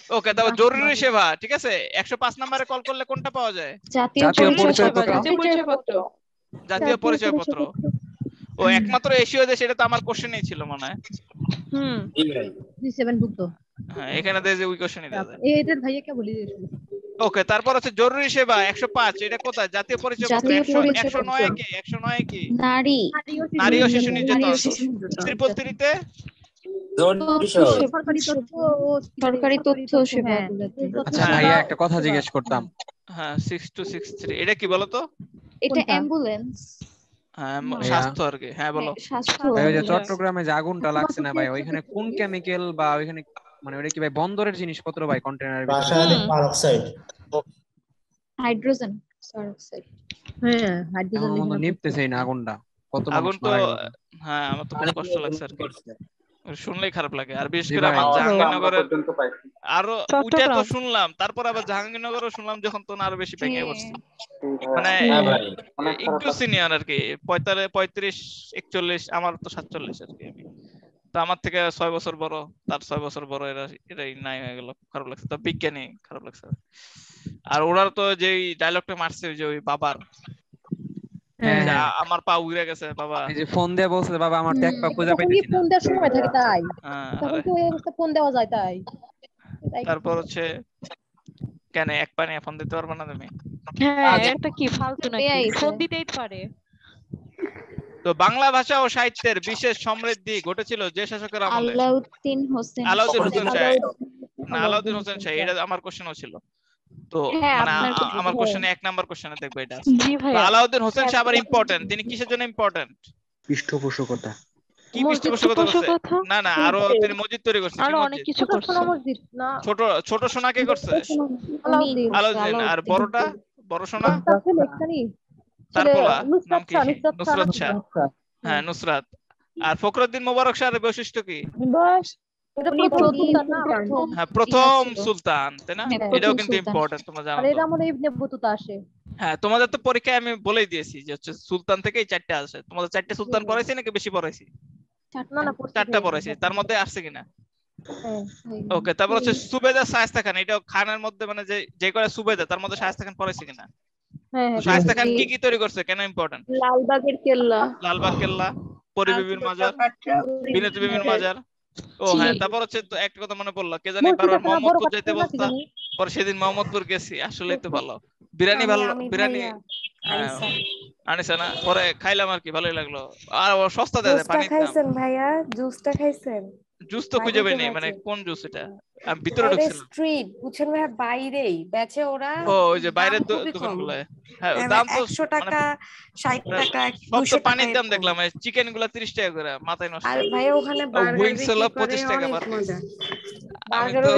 ওকে তারপর জরুরি সেবা ঠিক আছে? একশো পাঁচ নম্বরে কল করলে কোনটা পাওয়া যায়? জাতীয় জাতীয় পরিচয় পত্র। জাতীয় পরিচয়পত্র। জাতীয় পরিচয়পত্র। ও একমাত্র এশীয় দেশ এটা তো আমার কোশ্চেনই ছিল মনে হয়। হুম। জি সেভেন ভুক্ত। হ্যাঁ এখানে দেয় যে ওই কোশ্চেনই ভাইয়াকে বলি ওকে তারপর হচ্ছে জরুরি সেবা একশো পাঁচ এটা কোথায়? জাতীয় পরিচয় জাতীয় একশো পরিচয়পত্র। একশো নয় কি? একশো নয় কি? নারী। নারী ও শিশু নির্যাতন সরকারি তথ্য ও সরকারি তথ্য সেবা হ্যাঁ, আচ্ছা। ভাইয়া একটা কথা জিজ্ঞেস করতাম। হ্যাঁ সিক্স টু সিক্স থ্রি এটা কি বলতো এটা অ্যাম্বুলেন্স হ্যাঁ স্বাস্থ্য আর কি হ্যাঁ বলো। ভাই ওই যে হ্যাঁ। চট্টগ্রামে যে আগুনটা লাগছে না ভাই? ওইখানে কোন কেমিক্যাল বা ওইখানে মানে ওটা কি ভাই বন্দরের জিনিসপত্র ভাই কন্টেনারের ভিতরে? রাসায়নিক পারক্সাইড হাইড্রোজেন সালফাইড হ্যাঁ হাইড্রোজেন নিপতেছেই না আগুনটা কত আগুন তো হ্যাঁ আমার তো খুব কষ্ট লাগছে আর কি। শুনলেই খারাপ লাগে। আর বিশেষ করে আমার জাহাঙ্গীরনগরের আরও ওইটা তো শুনলাম। তারপর আবার জাহাঙ্গীরনগরও শুনলাম যখন তো না আরও বেশি ভেঙে পড়ছে। মানে হ্যাঁ ভাই অনেক খারাপ একটু সিনিয়র আর কি। পঁয়তাল্লিশ পঁয়ত্রিশ একচল্লিশ আমার তো সাতচল্লিশ আর কি আমি। তো আমার থেকে ছয় বছর বড় তার ছয় বছর বড় এরা এরাই নাই হয়ে গেল। খারাপ লাগছে। তো বিজ্ঞানী খারাপ লাগছে। আর ওরা তো যে ডায়লগটা মারছে যে ওই বাবার। হ্যাঁ হ্যাঁ। আমার পা উড়ে গেছে বাবা। এই যে ফোন দিয়ে বলছে বাবা আমার ট্যাগ পা খুঁজে পাইতেছি না। ফোন দেওয়ার সময় থাকে তাই। হ্যাঁ, তখন কি ওই অবস্থা ফোন দেওয়া যায় তাই। তারপর হচ্ছে কেন এক পা পানি ফোন দিতে পারবে না তুমি? হ্যাঁ এটা কি ফালতু নাকি? ফোন দিতেই পারে। তো বাংলা ভাষা ও সাহিত্যের বিশেষ সমৃদ্ধি ঘটেছিল যে শাসকের আমলে। আলাউদ্দিন হোসেন আলাউদ্দিন হোসেন শাহ না আলাউদ্দিন হোসেন শাহ এটা আমার কোশ্চেনও ছিল। তো হ্যাঁ, মানে আমার। কোশ্চেনে এক নাম্বার কোশ্চেনে দেখবে এটা। আলাউদ্দিন হোসেন শাহ আবার ইম্পর্টেন্ট তিনি কিসের জন্য ইম্পর্টেন্ট পৃষ্ঠপোষকতা। কি পৃষ্ঠপোষকতা না না আরও তিনি মসজিদ তৈরি করছে আরও অনেক কিছু ছোট করছে। সোনা মসজিদ না? ছোট ছোট সোনা কে করছে আলাউদ্দিন। আলাউদ্দিন আর বড়টা? বড় সোনা? তার ছেলে একখানি তার ছেলে পোলা নাম কি নুসরাত শাহ হ্যাঁ নুসরাত। আর ফখরুদ্দিন মোবারক শাহের বৈশিষ্ট্য কি? এটা উনি প্রথম প্রথম সুলতান না? প্রথম হ্যাঁ প্রথম সুলতান তাই না? হ্যাঁ, এটাও কিন্তু ইম্পর্টেন্ট তোমরা জানো আর তো। এরা হয় ইবনে বতুতা আসে। হ্যাঁ তোমাদের তো পরীক্ষায় আমি বলেই দিয়েছি যে হচ্ছে সুলতান থেকেই চারটে আসে। তোমাদের চারটে সুলতান। পড়াইছি নাকি বেশি পড়াইছি? না না চারটা পড়াইছি তার মধ্যে আসছে কিনা? হ্যাঁ ওকে তারপর হচ্ছে সুবেদার শায়েস্তা খান এটা খানের মধ্যে মানে যে যে করে সুবেদা তার মধ্যে শায়েস্তা খান পড়াইছি কিনা? হ্যাঁ হ্যাঁ শায়েস্তা খান কি কি তৈরি করছে? কেন ইম্পর্টেন্ট লালবাগের কেল্লা। লালবাগ কেল্লা পরিবিবির মাজার বিনতি বিবির মাজার ও হ্যাঁ তারপর হচ্ছে তো একটা কথা মনে পড়ল। কে জানি বারবার মোহাম্মদপুর যাইতে জানি। পরে সেদিন মোহাম্মদপুর গেছি আসলেই তো ভালো। বিরিয়ানি ভালো বিরিয়ানি হ্যাঁ, আনিসা না পরে খাইলাম আর কি ভালোই লাগল। আর সস্তা দেয় পানি খাইছেন ভাইয়া? জুসটা খাইছেন? জুস তো খুঁজে পাই নাই মানে কোন জুস এটা? আমি ভিতরে বাইরে ঢুকছিলাম। স্ট্রিট বুঝছেন বাইরেই। বেচে ওরা ও ওই যে বাইরের। দোকানগুলো হ্যাঁ হ্যাঁ, দাম তো একশো মানে টাকা ষাট মানে টাকা সব তো দুশো টাকা পানির দাম। দেখলাম চিকেনগুলা তিরিশ টাকা করে মাথায় নষ্ট। আর ভাইয়া ওখানে বার্গার বিক্রি হলো 25 টাকা। মজা। আমি তো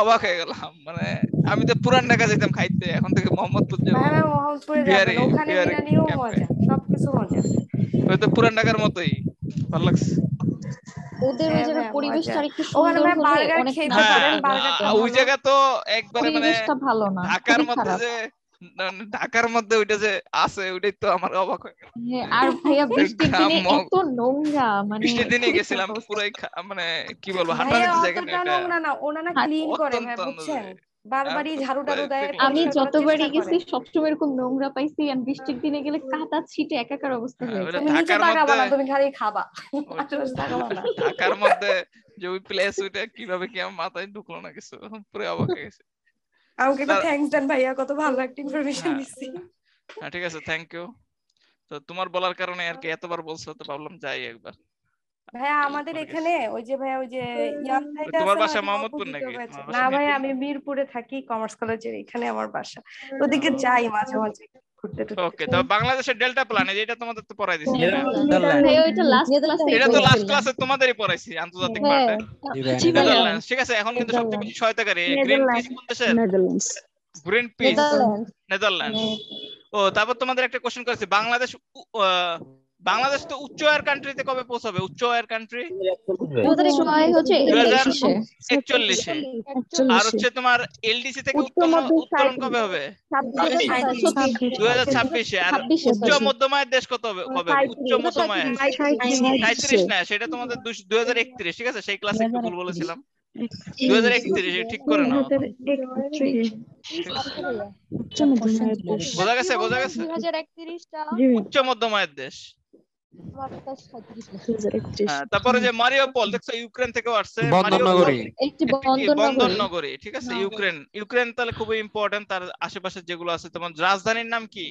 অবাক হয়ে গেলাম মানে আমি তো পুরান ঢাকা যেতাম খাইতে এখন থেকে মোহাম্মদপুর যাব। মোহাম্মদপুরে যাবেন ওখানে বিরিয়ানিও মজা সবকিছু মজা। ওই তো পুরান ঢাকার মতোই ভালো লাগছে। ওদের ওই হ্যাঁ, জায়গার হ্যাঁ, পরিবেশটা একটু সুন্দর হলে অনেক খেতে পারেন, হবে। হ্যাঁ, ওই জায়গা তো একবারে মানে পরিবেশটা ভালো না ঢাকার মধ্যে যে ঢাকার মধ্যে ওইটা যে আছে ওইটাই তো আমার অবাক হয়ে গেল। আর ভাইয়া বৃষ্টির দিনে এত নোংরা মানে বৃষ্টির দিনে গেছিলাম পুরো পুরাই মানে কি বলব হাঁটার জায়গা এটা নোংরা না ওনারা হাত- ক্লিন করে ভাই বুঝছেন। বারবারই ঝাড়ু টাড়ু দেয় আমি যতবারই গেছি সবসময় এরকম নোংরা পাইছি আর বৃষ্টির দিনে গেলে কাদা ছিটে একাকার অবস্থা হ্যাঁ, হয়ে যায় তুমি নিচে ঢাকার তাকাবা না তুমি খালি খাবা। ঢাকার মধ্যে যে ওই প্লেস ওইটা কীভাবে কি আমার মাথায় ঢুকলো না কিছু? পুরো অবাক হয়ে গেছে। আমাকে একটা না- থ্যাঙ্কস দেন ভাইয়া কত ভালো একটা ইনফরমেশন হ্যাঁ। দিচ্ছি। হ্যাঁ ঠিক আছে থ্যাংক ইউ তো তোমার বলার কারণে আর কি এতবার বলছো তো ভাবলাম যাই একবার। ভাইয়া আমাদের এখানে ওই যে ভাইয়া ওই যে তোমার বাসা না, মোহাম্মদপুর নাকি? না ভাই আমি মিরপুরে থাকি কমার্স কলেজের এখানে আমার বাসা। ওদিকে যাই মাঝে মাঝে ওকে তো বাংলাদেশের ডেল্টা প্ল্যান এটা তোমাদের তো পড়াই দিছি। হ্যাঁ। ভাই ওইটা লাস্ট ক্লাসে এটা তো লাস্ট ক্লাসে তোমাদেরই পড়াইছি আন্তর্জাতিক হ্যাঁ। পার্টে। নেদারল্যান্ডস ঠিক আছে এখন কিন্তু সবচেয়ে বেশি সহায়তাকারী গ্রিন পিস কোন দেশের গ্রিন পিস নেদারল্যান্ডস ও তারপর তোমাদের একটা কোশ্চেন করেছে বাংলাদেশ আহ, বাংলাদেশ তো উচ্চ আয়ের কান্ট্রিতে কবে পৌঁছাবে? উচ্চ আয়ের কান্ট্রি একচল্লিশে। আর হচ্ছে তোমার এলডিসি থেকে উচ্চ উত্তোলন মধ্যম। কবে হবে? দুই হাজার ছাব্বিশে। আর উচ্চ মধ্যমায়ের দেশ কত হবে কবে হবে? উচ্চ মধ্যমায়ের। সাঁত্রিশ না সেটা তোমাদের দুই হাজার একত্রিশ ঠিক আছে? সেই ক্লাসে একটু ভুল বলেছিলাম। দুই হাজার একত্রিশ ঠিক করে নাও। বোঝা গেছে বোঝা গেছে? উচ্চ মধ্যমায়ের দেশ। তারপরে যে মারিওপল দেখছ ইউক্রেন থেকেও আসছে। বন্দর মারিওপল নগরী। ঠিক আছে? ইউক্রেন ইউক্রেন তাহলে খুবই ইম্পর্টেন্ট তার আশেপাশে যেগুলো আছে তোমার রাজধানীর নাম কি?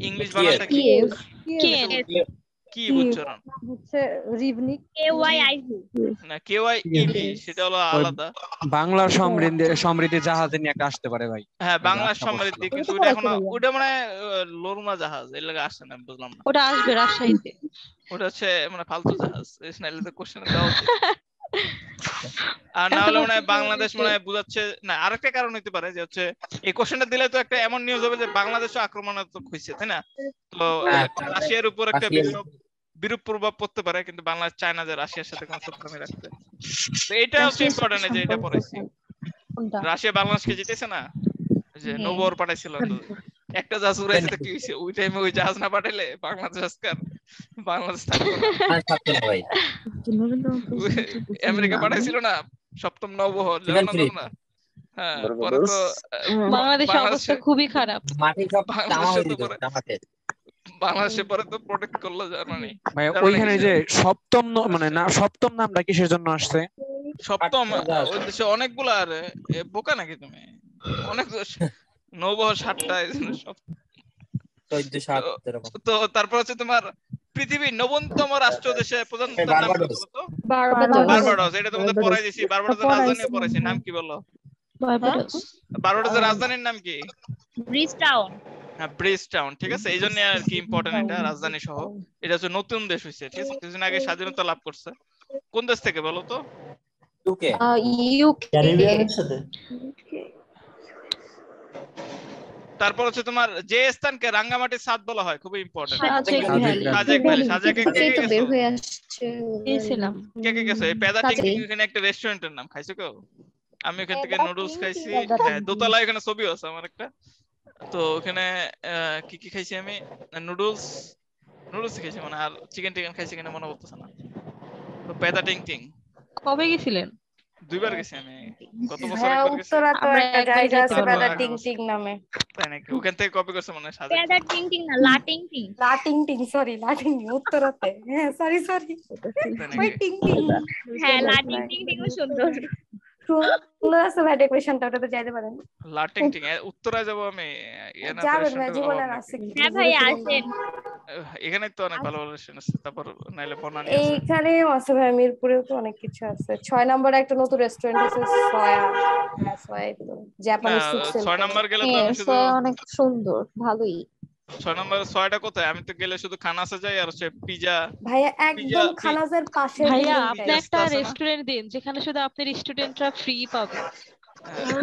ইংলিশ বানানটা কি? কি? উচ্চারণ? হচ্ছে রিভনিক কে ওয়াই আই না কে ওয়াই ইভি সেটা হলো আলাদা। বাংলার সমৃদ্ধি সমৃদ্ধি জাহাজে নিয়ে একটা আসতে পারে ভাই। হ্যাঁ বাংলার সমৃদ্ধি কিন্তু ওটা এখনও। ওটা মানে লোরমা জাহাজ এর লাগে আসছে না বুঝলাম না। ওটা আসবে রাজশাহীতে। ওটা হচ্ছে মানে ফালতু জাহাজ ইসমাইল তো কোশ্চেন দেওয়া উচিত। আর না হলে মানে বাংলাদেশ মানে বুঝাচ্ছে না আরেকটা কারণ হতে পারে যে হচ্ছে এই কোশ্চেনটা দিলে তো একটা এমন নিউজ হবে যে বাংলাদেশও আক্রমণাত্মক হয়েছে তাই না? তো হ্যাঁ, রাশিয়ার উপর একটা রাশিয়ার- বিরূপ প্রভাব পড়তে পারে কিন্তু বাংলাদেশ চায় না যে রাশিয়ার সাথে কোনো সম্পর্ক রাখতে তো এটা হচ্ছে ইম্পর্টেন্ট যে এটা পড়াইছি। কোনটা? রাশিয়া বাংলাদেশকে জিতেছে না? যে হ্যাঁ। নবর পাঠাইছিল তো একটা জাহাজ উড়াইছে তো কি হয়েছে ওই টাইমে ওই জাহাজ না পাঠাইলে বাংলাদেশ আজকাল বাংলাদেশ ভাই। আমেরিকা পাঠাইছিল না সপ্তম নবহর না হ্যাঁ পরে তো বাংলাদেশের অবস্থা খুবই খারাপ। মাটি সব বাংলাদেশে পরে- তো প্রোটেক্ট করল জার্মানি। মানে ওইখানে যে সপ্তম মানে না সপ্তম নামটা কিসের জন্য আসছে? সপ্তম ওই দেশে অনেকগুলো আর বোকা নাকি তুমি? অনেক নৌবহর সাতটা এই জন্য তো তারপর হচ্ছে তোমার পৃথিবীর নবমতম রাষ্ট্র দেশে প্রধান বারবাডোস। এটা তোমাদের। পড়াই দিছি বারবাডোসের রাজধানী পড়াইছি নাম কি বলো? বারবাডোস। বারবাডোসের রাজধানীর নাম কি? ব্রিজ টাউন হ্যাঁ ব্রিজ টাউন ঠিক আছে? এই জন্য আর কি ইম্পর্টেন্ট এটা রাজধানী সহ। এটা হচ্ছে নতুন দেশ হয়েছে ঠিক আছে? কিছুদিন আগে স্বাধীনতা লাভ করছে। কোন দেশ থেকে বলো তো? ইউকে তারপর হচ্ছে তোমার যে স্থানকে রাঙ্গামাটির সাদ বলা হয় খুবই ইম্পর্টেন্ট সাজেক ভ্যালি। সাজেক কে কে তো বের গেছো হয়ে আসছে গেছিলাম। কে কে গেছো? এই পেদা টিং এখানে একটা রেস্টুরেন্টের নাম খাইছো কেউ? আমি ওখান থেকে নুডলস খাইছি। হ্যাঁ দোতলায় এখানে ছবি আছে আমার একটা। তো ওখানে আহ, কি কি খাইছি আমি? নুডলস নুডলস খাইছি মানে আর চিকেন টিকেন খাইছি কিনা মনে পড়তেছে না। তো পেদা টিং টিং। কবে গেছিলেন? দুইবার গেছি আমি। গত বছর হ্যাঁ একবার গেছি। উত্তরা তো আমরা একটা জায়গা আছে না। টিং টিং নামে। তাই নাকি? ওখান থেকে কপি করছে মনে হয় পেদা টিং। টিং না লাটিং টিং লাটিং টিং সরি লাটিং উত্তরাতে। হ্যাঁ সরি সরি ওই টিং টিং। হ্যাঁ লাটিং টিং টিং সুন্দর। সুন্দর আছে ভাই ডেকোরেশনটা ওটাতে যাইতে পারেন। লাটিং টিং এ, উত্তরায় আমি যাবেন ভাই? আছে হ্যাঁ ভাই আসেন। এখানে তো অনেক ভালো ভালো রেস্টুরেন্ট আছে তারপর নাইলে বনানি আছে। এইখানে আছে ভাই মিরপুরেও তো অনেক কিছু আছে। ছয় নম্বরে একটা নতুন রেস্টুরেন্ট আছে সয়া হ্যাঁ সয়া জাপানিজ নাম্বার গেলে তো হ্যাঁ অনেক সুন্দর ভালোই। ছয় নাম্বার ছয়টা কোথায়? আমি তো গেলে শুধু খানাসে যাই আর হচ্ছে পিজা ভাইয়া একদম খানাজের পাশে ভাইয়া আপনি একটা রেস্টুরেন্ট দিন যেখানে শুধু আপনার স্টুডেন্টরা ফ্রি পাবে।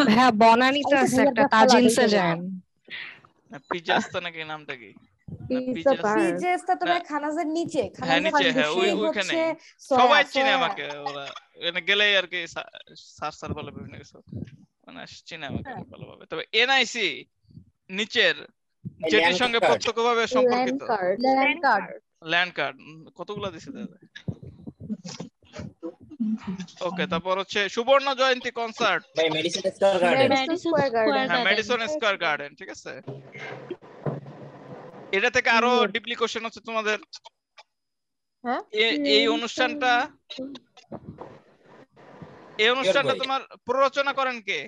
হ্যাঁ বনানীতে আচ্ছা, আছে একটা তাজিনসে যান। পিজা আসতে নাকি? নামটা কি? না, পিজা বার পিজেসটা তো ভাই খানাজের নিচে। হ্যাঁ খানাজের নিচে হ্যাঁ ওই ওইখানে। সবাই চিনে আমাকে ওরা। এখানে গেলেই আর কি সার সার বলে বিভিন্ন কিছু। মানে চিনে আমাকে ভালোভাবে। তবে এনআইসি নিচের। যেটির সঙ্গে প্রত্যক্ষভাবে সম্পর্কিত। ল্যান্ড কার্ড ল্যান্ড কার্ড কতগুলো দিছে দাদা ওকে তারপর হচ্ছে সুবর্ণ জয়ন্তী কনসার্ট ভাই মেডিসিন স্টোর স্কয়ার গার্ডেন হ্যাঁ মেডিসন স্কয়ার গার্ডেন ঠিক আছে? এটা থেকে আরও ডিপলি কোশ্চেন হচ্ছে তোমাদের। হ্যাঁ? এই অনুষ্ঠানটা এই অনুষ্ঠানটা তোমার প্ররোচনা করেন কে?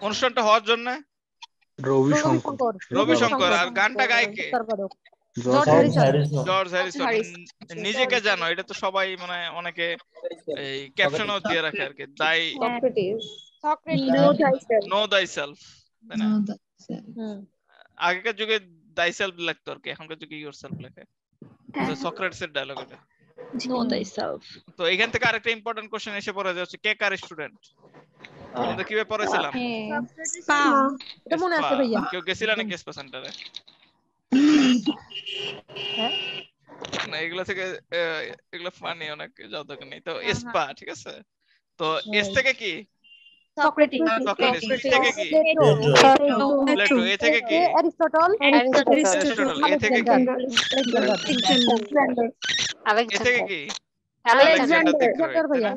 অনুষ্ঠানটা হওয়ার জন্য? রবি শঙ্কর। রবি শঙ্কর আর গানটা গায় কে? George Harrison Harrison. নিজেকে জানো এটা তো সবাই মানে অনেকে এই ক্যাপশনও দিয়ে রাখে আর কি। তাই নো? দাই সেলফ আগেকার যুগে দাই সেলফ লাগতো আর কি এখনকার যুগে ইউর সেলফ লেখে সক্রেটিসের ডায়লগ এটা। নো দাইসেলফ তো এখান থেকে আরেকটা ইম্পর্টেন্ট কোশ্চেন এসে পড়ে যাচ্ছে কে কার স্টুডেন্ট তোমাদের কীভাবে পড়েছিলাম? স্পা এটা মনে আছে ভাইয়া। কেউ গেছিল নাকি স্পা সেন্টারে হ্যাঁ? না এগুলা থেকে এগুলা এগুলো ফানি অনেক যাদক নেই। তো স্পা ঠিক আছে? তো এস থেকে কি? সক্রেটিস সক্রেটিস বি থেকে কি প্লেটো প্লেটো এ থেকে কি? অ্যারিস্টটল অ্যারিস্টটল এ থেকে কি? এ থেকে কি? আলেকজান্ডার থেকে আলেকজান্ডার ভাইয়া।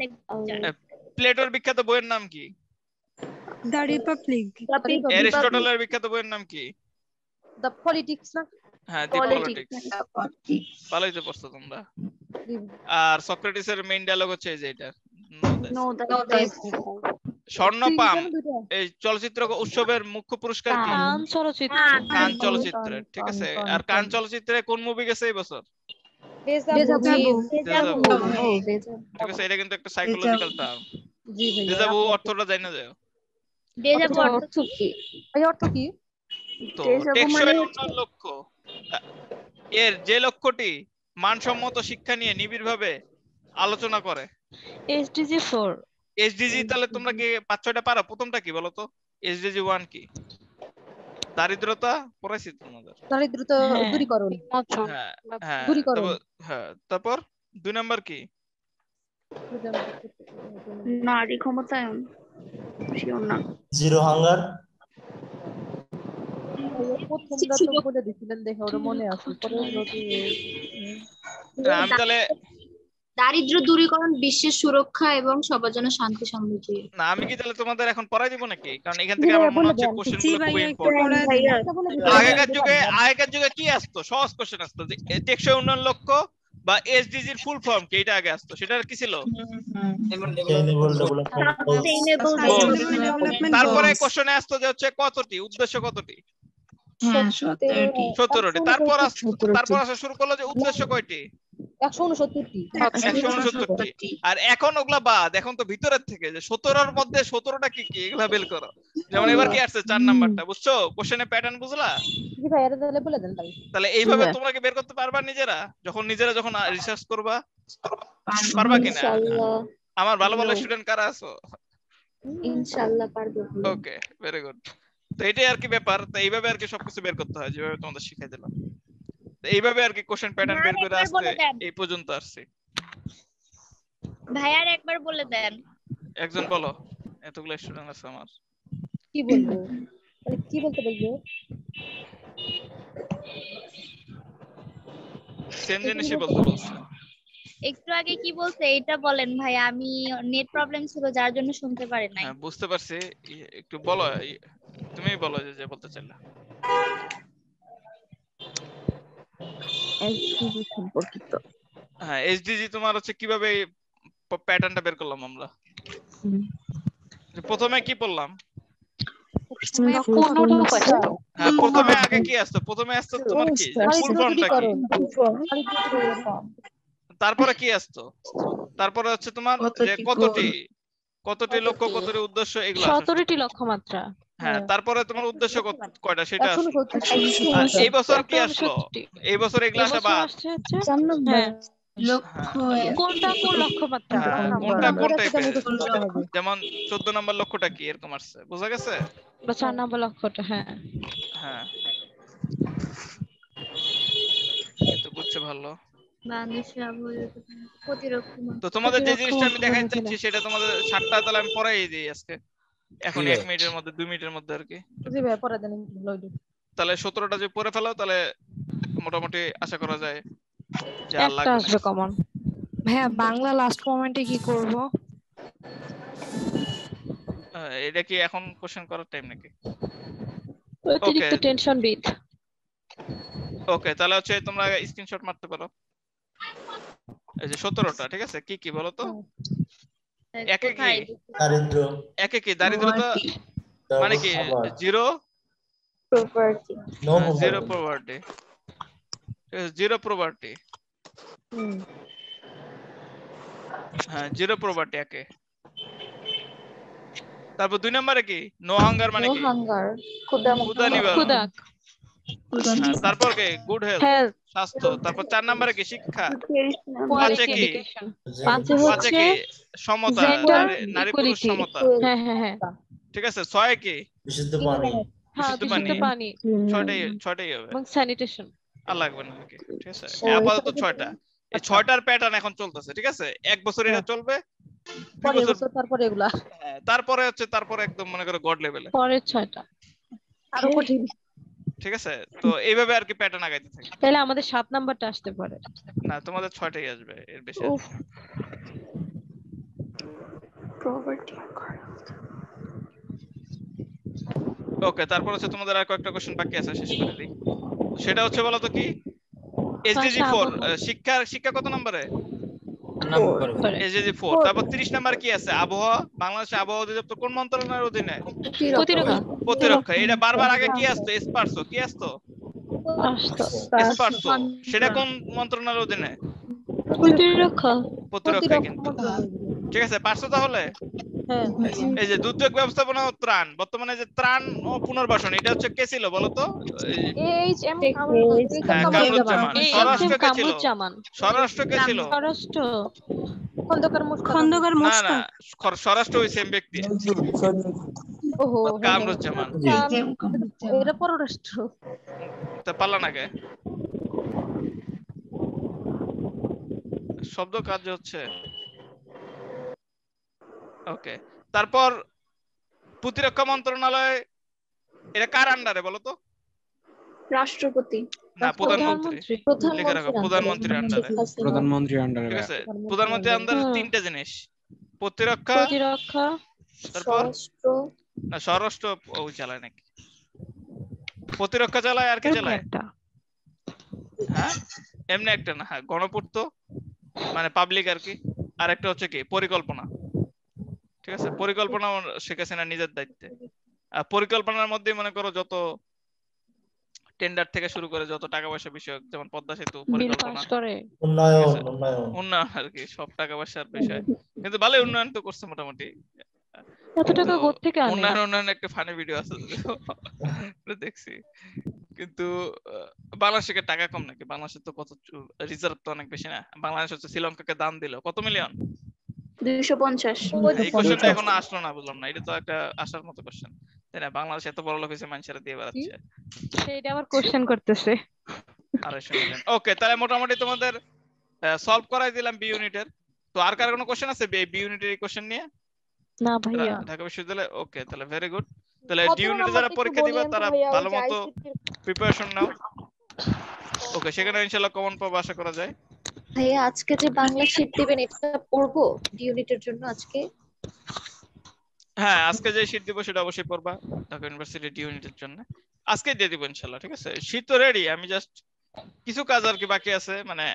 প্লেটোর বিখ্যাত বইয়ের নাম কি? The Republic. অ্যারিস্টটলের বিখ্যাত বইয়ের নাম কি? দ্য পলিটিক্স না? হ্যাঁ দি পলিটিক্স ভালোই তো পড়ছো তোমরা। আর সক্রেটিসের মেইন ডায়লগ হচ্ছে এই যে এটা। নো দ্য স্বর্ণপাম এই চলচ্চিত্র উৎসবের মুখ্য পুরস্কার কি? কান চলচ্চিত্র। কান চলচ্চিত্রের ঠিক আছে। আর কান চলচ্চিত্রে। কোন মুভি গেছে এই বছর। ঠিক আছে এটা কিন্তু একটা সাইকোলজিক্যাল টার্ম অর্থটা জানি না যায় অর্থ কি? এই অর্থ কি? তো টেকসই মানে উন্নয়ন লক্ষ্য। এর যে লক্ষ্যটি মানসম্মত শিক্ষা নিয়ে নিবিড়ভাবে আলোচনা করে। এসডিজি ফোর এসডিজি তাহলে তোমরা কি পাঁচ ছয়টা পারো? প্রথমটা কি বলো তো এসডিজি ওয়ান কি? দারিদ্রতা পড়াইছি তোমাদের। দারিদ্রতা হ্যাঁ। দূরীকরণ। হ্যাঁ হ্যাঁ দূরীকরণ। তারপর হ্যাঁ তারপর দুই নাম্বার কি? নারী ক্ষমতায়ন। শিওর না। Zero hunger. প্রথমটা তো বলে দিছিলেন দেখে ওটা মনে আছে। পরে হলো আমি তাহলে দারিদ্র দূরীকরণ বিশ্বের সুরক্ষা এবং সবার জন্য শান্তি সমৃদ্ধি। না আমি কি তাহলে তোমাদের এখন পড়াই দিব নাকি? কারণ এখান থেকে আমার মনে হচ্ছে দেন। কোশ্চেন জি গুলো খুবই ভাইয়া একটু ইম্পর্টেন্ট পড়ায় ভাইয়া একটা বলে দিতে আগেকার যুগে আগেকার যুগে কি আসতো? সহজ কোশ্চেন আসতো যে টেকসই উন্নয়ন লক্ষ্য বা এসডিজির ফুল ফর্ম কি? এটা আগে আসতো। সেটা কি ছিল? তারপরে. কোশ্চেনে আসতো যে হচ্ছে কতটি? উদ্দেশ্য কতটি? হ্যাঁ সতেরোটি। তারপর আস- তারপর আসা শুরু করল যে উদ্দেশ্য কয়টি? একশো উনসত্তরটি। একশো উনসত্তরটি। আর এখন ওগুলা বাদ এখন তো ভিতরের থেকে যে সতেরোর মধ্যে সতেরোটা কি কি? এগুলা বের করো। যেমন এবার কি আসছে চার নাম্বারটা বুঝছ? কোশ্চেনে প্যাটার্ন বুঝলা? জি ভাই এটা তাহলে বলে দেন তাই তাহলে এইভাবে তোমরা কি বের করতে পারবা নিজেরা? যখন নিজেরা যখন রিসার্চ করবা পারবা কিনা? আমার ভালো ভালো স্টুডেন্ট কারা আছো? ইনশাআল্লাহ পারব। ওকে ভেরি গুড তো এটাই আর কি ব্যাপার। তো এইভাবে আর কি সবকিছু বের করতে হয় যেভাবে তোমাদের শিখাই দিলাম। এইভাবে আর কি কোশ্চেন প্যাটার্ন বের করে একবার আসতে বলে দেন। এই পর্যন্ত আসছি। ভাইয়ার একবার বলে দেন। একজন বলো এতগুলো স্টুডেন্ট আছে আমার। কি বলব? তাহলে কি বলতে বলব? সেম জিনিসই বলতে বলছে। একটু আগে কি বলছে? এটা বলেন ভাই আমি নেট প্রবলেম ছিল যার জন্য শুনতে পারি নাই। হ্যাঁ বুঝতে পারছি। একটু বলো তুমি বলো যে যে বলতে চাইলা। এসডিজি সম্পর্কিত। হ্যাঁ এসডিজি তোমার হচ্ছে কীভাবে প্যাটার্নটা বের করলাম আমরা? প্রথমে কি পড়লাম? হ্যাঁ প্রথমে আগে কি আসতো? প্রথমে আসতো তোমার কি? ফুল ফর্মটা কি? তারপরে কি আসতো? তারপরে হচ্ছে তোমার যে কতটি? কতটি লক্ষ্য কতটি উদ্দেশ্য এগুলো। সতেরোটি লক্ষ্যমাত্রা। হ্যাঁ তারপরে তোমার উদ্দেশ্য কত- কয়টা? সেটা আসলো এই বছর কি আসলো? এই বছর এগুলো আসা বাদ। হ্যাঁ। হ্যাঁ। হ্যাঁ। যেমন চোদ্দ নম্বর লক্ষ্যটা কি? এরকম আসছে। বোঝা গেছে? বা চার নম্বর লক্ষ্যটা হ্যাঁ। হ্যাঁ। তো বুঝছে ভালো। তো তোমাদের যে জিনিসটা আমি মন্ত্রণালয়। চাচ্ছি সেটা তোমাদের সাতটা তাহলে আমি পড়াই দিই আজকে। এখন এক মিনিটের মধ্যে দুই মিনিটের মধ্যে আর কি জি ভাই পরে দেন তাহলে সতেরোটা যদি পরে ফেলো তাহলে মোটামুটি আশা করা যায় যে আর লাগবে। আসবে কমন হ্যাঁ বাংলা লাস্ট মোমেন্টে কি করব? এটা কি এখন কোশ্চেন করার টাইম নাকি? অতিরিক্ত টেনশন বিদ ওকে তাহলে হচ্ছে তোমরা স্ক্রিনশট মারতে পারো। এই যে সতেরোটা ঠিক আছে? কি কি বলো তো? একে কি? দারিদ্র। একে কি দারিদ্রতা মানে কি? Zero? Property no zero poverty zero poverty হ্যাঁ জিরো প্রভার্টি একে। তারপর দুই নম্বরে কি? নো হাঙ্গার মানে কি? ক্ষুধা ক্ষুধা তারপর কি? গুড হেলথ স্বাস্থ্য তারপর চার নম্বরে কি? শিক্ষা। কোয়ালিটি কি? পাঁচে পাঁচে কি? সমতা নারী- পুরুষ সমতা। হ্যাঁ হ্যাঁ হ্যাঁ। ঠিক আছে ছয় কি? বিশুদ্ধ পানি। হ্যাঁ বিশুদ্ধ পানি। ছয়টাই ছয়টাই হবে। এবং স্যানিটেশন আর লাগবে না ঠিক আছে। আপাতত ছয়টা। এই ছয়টার প্যাটার্ন এখন চলতেছে ঠিক আছে? এক বছর এটা চলবে তারপরে এগুলা। হ্যাঁ, তারপরে হচ্ছে তারপরে একদম মনে করো গড লেভেলে পরের ছয়টা। আরও কঠিন। ঠিক আছে? তো এইভাবে আর কি প্যাটার্ন আগাইতে থাকে। তাহলে আমাদের সাত নাম্বারটা আসতে পারে। না তোমাদের ছয়টাই আসবে এর বেশি ওকে তারপর হচ্ছে তোমাদের আর কয়েকটা কোশ্চেন বাকি আছে শেষ করে দিই। সেটা হচ্ছে বলো তো কি এসডিজি আচ্ছা, ফোর শিক্ষা শিক্ষা কত নম্বরে? এই যে ফোর তারপর তিরিশ নাম্বার কি আছে? আবহাওয়া বাংলাদেশে আবহাওয়া অধিদপ্তর কোন মন্ত্রণালয়ের অধীনে? প্রতিরক্ষা। প্রতিরক্ষা। এটা বারবার আগে কি আসতো? স্পার্সো। কি আসতো? স্পার্সো। সেটা কোন মন্ত্রণালয়ের অধীনে? প্রতিরক্ষা। প্রতিরক্ষা কিন্তু। ঠিক আছে পারছ তাহলে? এই যে দুর্যোগ ব্যবস্থাপনা ও ত্রাণ বর্তমানে যে ত্রাণ ও পুনর্বাসন এটা হচ্ছে কে ছিল বলো তো? এই- এইচ এম হ্যাঁ, স্বরাষ্ট্র কে ছিল? স্বরাষ্ট্র কে ছিল? স্বরাষ্ট্র। খন্দকার খন্দকার না না মোস্তাক স্বর- স্বরাষ্ট্র ওই সেম ব্যক্তি। কামরুজ্জামান। এটা পররাষ্ট্র। তা পারলা না কে? শব্দ কার্য হচ্ছে? ওকে তারপর প্রতিরক্ষা মন্ত্রণালয় এটা কার আন্ডারে বলো তো? রাষ্ট্রপতি। না প্রধানমন্ত্রী। প্রধানমন্ত্রী। লিখে রাখো প্রধানমন্ত্রীর আন্ডারে প্রধানমন্ত্রী। আন্ডারে ঠিক আছে। প্রধানমন্ত্রী আন্ডারে তিনটা জিনিস। প্রতিরক্ষা। প্রতিরক্ষা। তারপর? স্বরাষ্ট্র। না স্বরাষ্ট্র ও চালায় নাকি? প্রতিরক্ষা চালায় আর কি চালায় হ্যাঁ? এমনি একটা না হ্যাঁ গণপূর্ত মানে পাবলিক আর কি। আর একটা হচ্ছে কি? পরিকল্পনা। ঠিক আছে? পরিকল্পনা শেখ হাসিনা নিজের দায়িত্বে। আর পরিকল্পনার মধ্যে মনে করো যত টেন্ডার থেকে শুরু করে যত টাকা পয়সা বিষয়ক যেমন পদ্মা সেতু পরিকল্পনা। উন্নয়ন উন্নয়ন। উন্নয়ন আর কি সব টাকা পয়সার বিষয়। কিন্তু ভালোই উন্নয়ন তো করছে মোটামুটি। এত টাকা তো কোত্থেকে আনে? উন্নয়ন উন্নয়ন একটা ফানি ভিডিও আছে। দেখছি। কিন্তু বাংলাদেশে টাকা কম নাকি? বাংলাদেশে তো কত রিজার্ভ তো অনেক বেশি না? বাংলাদেশ হচ্ছে শ্রীলঙ্কাকে দান দিল। কত মিলিয়ন দুইশো পঞ্চাশ। এই কোশ্চেনটা এখনও আসলো না বুঝলাম না। এটা তো একটা আসার মতো কোশ্চেন তাই না? বাংলাদেশ এত বড় লোক হয়েছে মানুষেরা দিয়ে বেড়াচ্ছে। সেইটা আবার কোশ্চেন করতেছে। আড়াইশো মিলিয়ন ওকে তাহলে মোটামুটি তোমাদের সলভ করাই দিলাম বি ইউনিটের তো আর কার কোনো কোশ্চেন আছে? বি ইউনিটের এই কোশ্চেন নিয়ে? না ভাইয়া। ঢাকা বিশ্ববিদ্যালয়? ওকে তাহলে ভেরি গুড তাহলে কত ডি ইউনিটে যারা পরীক্ষা দিবা তারা ভালো মতো প্রিপারেশন নাও। ওকে সেখানে ইনশাআল্লাহ কমন পাবো আশা করা যায়। ভাইয়া আজকে যে বাংলা শীট দিবেন এটা পড়ব ইউনিটের জন্য আজকে? হ্যাঁ আজকে যে শীট দিব সেটা অবশ্যই পড়বা ঢাকা ইউনিভার্সিটি ডি ইউনিটের জন্য। আজকে দিয়ে দিব ইনশাআল্লাহ ঠিক আছে? শীত তো রেডি আমি জাস্ট কিছু কাজ আর কি বাকি আছে মানে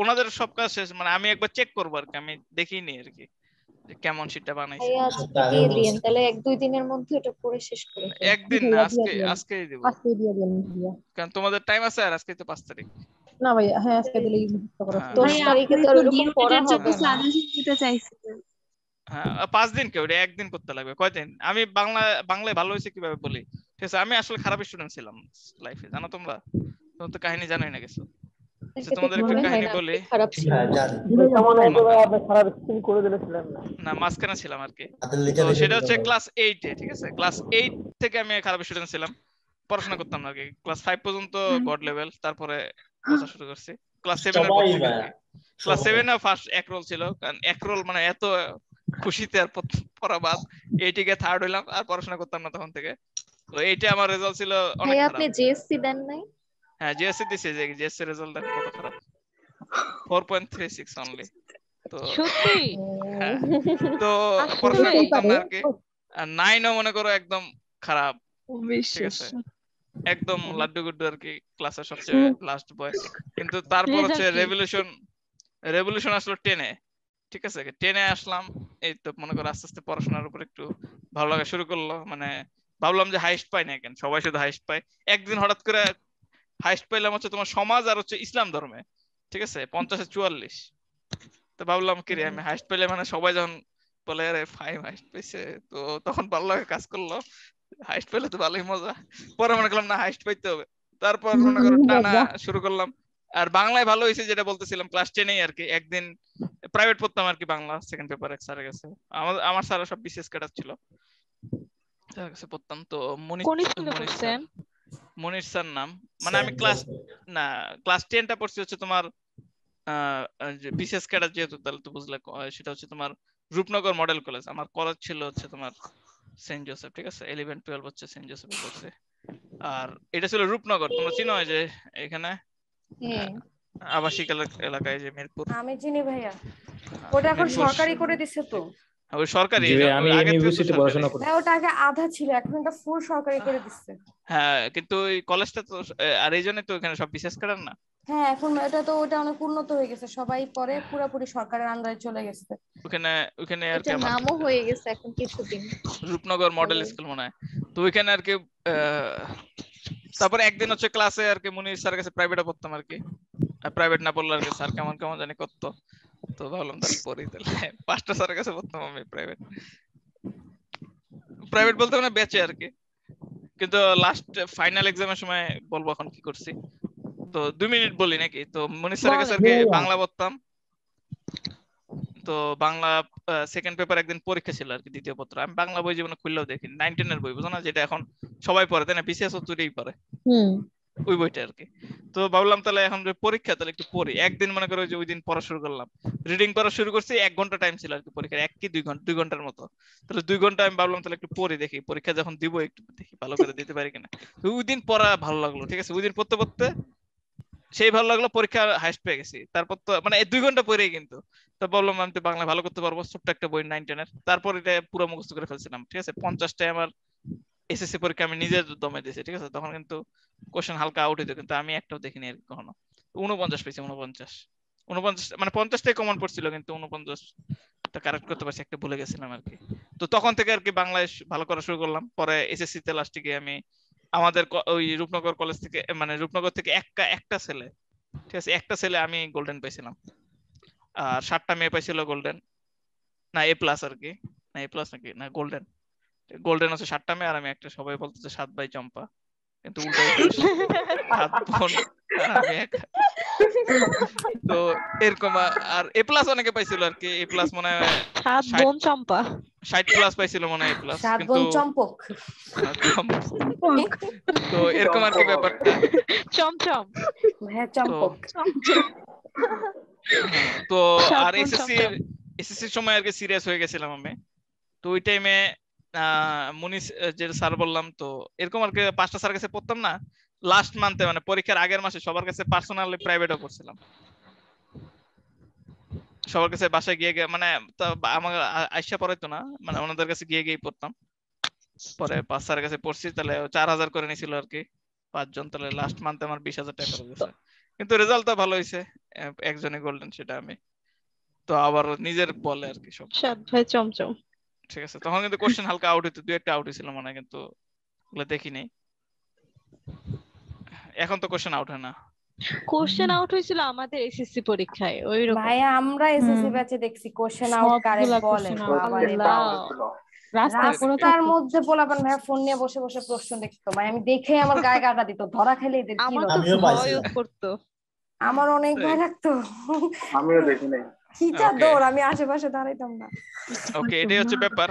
ওনাদের সব কাজ শেষ মানে আমি একবার চেক করব আর কি আমি দেখিনি আর কি কেমন শীটটা বানাইছে। দিয়ে দিয়েন তাহলে এক দুই দিনের মধ্যে এটা পড়ে শেষ করে একদিন না আজকে আজকেই দিব। আজকে দিয়ে দেন কারণ তোমাদের টাইম আছে আর আজকে তো পাঁচ তারিখ। না ভাইয়া হ্যাঁ আজকে করো হ্যাঁ। দশ তারিখে তো আর পড়া হবে না। হ্যাঁ পাঁচ দিন কেউ একদিন করতে লাগবে। কয়দিন আমি বাংলা বাংলায় ভালো হয়েছে কীভাবে বলি? ঠিক আছে আমি আসলে খারাপ স্টুডেন্ট ছিলাম লাইফে জানো তোমরা? তোমরা তো কাহিনী জানোই না কিছু। আচ্ছা, তোমাদের একটা কাহিনী বলি। হ্যাঁ জানি। যেমন একেবারে আপনি খারাপ স্কিম করে দিয়েছিলেন না। না মাঝখানে ছিলাম আর কি। লিখে সেটা হচ্ছে ক্লাস এইটে ঠিক আছে? ক্লাস এইট থেকে আমি খারাপ স্টুডেন্ট ছিলাম। পড়াশোনা করতাম না আর কি। ক্লাস ফাইভ পর্যন্ত গড লেভেল তারপরে পড়া শুরু করছি। Class seven class. সেভেনে ফার্স্ট এক রোল ছিল কারণ এক রোল মানে এত খুশিতে আর পড়- বাদ। এইটিকে থার্ড হইলাম আর পড়াশোনা করতাম না তখন থেকে। তো এইটা আমার রেজাল্ট ছিল অনেক খারাপ। আপনি জেএসসি দেন নাই? হ্যাঁ জিএসসি দিছে যে জিএসসি রেজাল্ট দেখো কত খারাপ। 4.36 অনলি তো সত্যি? হ্যাঁ। তো পড়াশোনা করতাম না আর কি। আর নাইনও মনে করো একদম খারাপ। ঠিক আছে। একদম লাড্ডু গুড্ডু আর কি ক্লাসের সবচেয়ে লাস্ট বয় কিন্তু তারপর হচ্ছে রেভলিউশন রেভলিউশন আসলো টেনে ঠিক আছে? টেনে আসলাম এই তো মনে করো আস্তে আস্তে পড়াশোনার উপর একটু ভালো লাগা শুরু করল। মানে ভাবলাম যে হাইস্ট পাই না কেন? সবাই শুধু হাইস্ট পায়। একদিন হঠাৎ করে হাইস্ট পাইলাম হচ্ছে তোমার সমাজ আর হচ্ছে ইসলাম ধর্মে। ঠিক আছে? পঞ্চাশে চুয়াল্লিশ। তো ভাবলাম কি রে আমি হাইস্ট পাইলে মানে সবাই যখন বলে আরে ফাইভ হাইস্ট পেয়েছে তো তখন ভালো লাগে কাজ করল। হাইস্ট পেলে তো ভালোই মজা। পরে মনে করলাম না হাইস্ট পাইতে হবে। তারপর মনে করো টানা শুরু করলাম। আর বাংলায় ভালো হয়েছে যেটা বলতেছিলাম ক্লাস টেনেই আর কি একদিন প্রাইভেট পড়তাম আর কি বাংলা সেকেন্ড পেপার এক স্যারের কাছে। আমার আমার স্যার সব বিশেষ ক্যাডার ছিল। তার কাছে পড়তাম। তো মনির স্যার নাম। মানে আমি ক্লাস না ক্লাস টেনটা পড়ছি হচ্ছে তোমার বিশেষ ক্যাডার যেহেতু তাহলে তো বুঝলে সেটা হচ্ছে তোমার রূপনগর মডেল কলেজ। আমার কলেজ ছিল হচ্ছে তোমার সেন্ট জোসেফ ঠিক আছে? ইলেভেন টুয়েলভ হচ্ছে সেন্ট জোসেফে পড়ছে আর এটা ছিল রূপনগর তোমরা চিনো যে এখানে? হ্যাঁ। আবাসিক এলাকায় যে মিরপুর। আমি চিনি ভাইয়া। হ্যাঁ, ওটা এখন সরকারি করে দিছে তো। ওই সরকারি আমি আগে থেকে তো ইউনিভার্সিটি পড়াশোনা করি ভাই ওটা আগে আধা ছিল এখন এটা ফুল সরকারি করে দিচ্ছে। হ্যাঁ কিন্তু ওই কলেজটা তো আর এই জন্য তো এখানে সব বিশেষ করেন না। হ্যাঁ এখন এটা তো ওটা অনেক উন্নত হয়ে গেছে সবাই পরে পুরোপুরি সরকারের আন্ডারে চলে গেছে। ওখানে ওখানে আর কি নামও হয়ে গেছে এখন কিছুদিন। রূপনগর মডেল স্কুল মনে হয়। তো ওইখানে আর কি আহ, তারপরে একদিন হচ্ছে ক্লাসে আর কি মুনির স্যারের কাছে প্রাইভেটে পড়তাম আর কি। প্রাইভেট না পড়লে আর কি স্যার কেমন কেমন জানি করতো। তো ভাবলাম তাহলে পড়ি তাহলে পাঁচটা স্যারের কাছে পড়তাম আমি প্রাইভেট প্রাইভেট বলতে মানে বেঁচে আর কি। কিন্তু লাস্ট ফাইনাল এক্সামের সময় বলব এখন কি করছি। তো দুই মিনিট বলি নাকি? তো মনির স্যারের কাছে আর কি বাংলা পড়তাম। তো বাংলা সেকেন্ড পেপার একদিন পরীক্ষা ছিল আর কি দ্বিতীয় পত্র। আমি বাংলা বই জীবনে খুললেও দেখি নাইন টেনের বই বুঝো না? যেটা এখন সবাই পড়ে তাই না? বিসিএস চতুরেই পড়ে। ওই বইটা আর কি। তো ভাবলাম তাহলে এখন যে পরীক্ষা, তাহলে একটু পড়ি। একদিন মনে করো যে ওই দিন পড়া শুরু করলাম। রিডিং করা শুরু করছি, এক ঘণ্টা টাইম ছিল আর কি পরীক্ষার। এক কি দুই ঘণ্টা, দুই ঘণ্টার মতো। তাহলে দুই ঘণ্টা আমি ভাবলাম তাহলে একটু পড়ি দেখি, পরীক্ষা যখন দিব একটু দেখি ভালো করে দিতে পারি কিনা। তো ওই দিন পড়া ভালো লাগল, ঠিক আছে? ওই দিন পড়তে পড়তে সেই ভালো লাগল পরীক্ষা হাইস্ট পেয়ে গেছি। তারপর তো মানে দুই ঘণ্টা পরেই কিন্তু। তো বললাম আমি তো বাংলা ভালো করতে পারব, ছোট্ট একটা বই নাইন টেনের তারপর এটা পুরো মুখস্থ করে ফেলছিলাম, ঠিক আছে? পঞ্চাশটায় আমার এসএসসি পরীক্ষা আমি নিজের দমে দিয়েছি, ঠিক আছে? তখন কিন্তু কোশ্চেন হালকা আউট হইতো, কিন্তু আমি একটাও দেখিনি আর কখনো। উনপঞ্চাশ পেয়েছি উনপঞ্চাশ উনপঞ্চাশ মানে পঞ্চাশটাই কমন পড়ছিল, কিন্তু উনপঞ্চাশটা কারেক্ট করতে পারছি, একটা ভুলে গেছিলাম আর কি। তো তখন থেকে আর কি বাংলায় ভালো করা শুরু করলাম। পরে এসএসসি তে লাস্টে গিয়ে আমি আমাদের ওই রূপনগর কলেজ থেকে মানে রূপনগর থেকে একটা একটা ছেলে, ঠিক আছে? একটা ছেলে আমি গোল্ডেন পাইছিলাম। আর সাতটা মেয়ে পাইছিল গোল্ডেন না এ প্লাস আর কি। না এ প্লাস নাকি? না গোল্ডেন গোল্ডেন হচ্ছে সাতটা মেয়ে আর আমি একটা সবাই বলতেছে সাত ভাই চম্পা। কিন্তু উল্টো সাত বোন আমি একা। তো এরকম আর এ প্লাস অনেকে পাইছিল আর কি। এ প্লাস মনে হয় সাত বোন চম্পা। ষাট প্লাস পাইছিল মনে হয় এ প্লাস সাত কিন্তু বোন চম্পক। তো এরকম আর কি ব্যাপারটা। চমচম। হ্যাঁ চম্পক। হ্যাঁ, তো আর বোন এসএসসি চমচম। এসএসসির সময় আর কি সিরিয়াস হয়ে গেছিলাম আমি। তো ওই টাইমে মুনিস আহ, যে স্যার বললাম তো এরকম আর কি পাঁচটা স্যার কাছে পড়তাম না লাস্ট মান্থে মানে পরীক্ষার আগের মাসে সবার কাছে পার্সোনালি প্রাইভেটও করছিলাম সবার কাছে বাসায় গিয়ে গিয়ে মানে আমার আইসা পড়াইতো না মানে ওনাদের কাছে গিয়ে গিয়ে পড়তাম। পরে পাঁচ স্যারের কাছে পড়ছি তাহলে চার হাজার করে নিছিল আর কি পাঁচজন তাহলে লাস্ট মান্থে আমার বিশ হাজার টাকা খরচ গেছে। কিন্তু তো ভালো হয়েছে একজনে গোল্ডেন সেটা আমি। তো আবার নিজের বলে আর কি সব। সাত ভাই চমচম। ঠিক আছে। তখন কিন্তু কোশ্চেন হালকা আউট হইতো দুই একটা আউট হয়েছিল মনে হয় কিন্তু ওগুলো দেখি নাই এখন তো কোশ্চেন আউট হয় না। কোশ্চেন আউট হয়েছিল আমাদের এসএসসি পরীক্ষায় ওই রকম ভাই আমরা এসএসসি ব্যাচে দেখছি কোশ্চেন আউট কারে বলে। রাস্তার মধ্যে পোলাপান ভাই ফোন নিয়ে বসে বসে প্রশ্ন দেখতো। ভাই আমি দেখে আমার গায়ে কাটা দিত। ধরা খেলে এদের কি আমার তো ভয় করতো। আমার অনেক ভয় লাগতো। আমিও দেখি নাই। খিচা Okay. দৌড় আমি আশেপাশে দাঁড়াইতাম না ওকে এটাই হচ্ছে ব্যাপার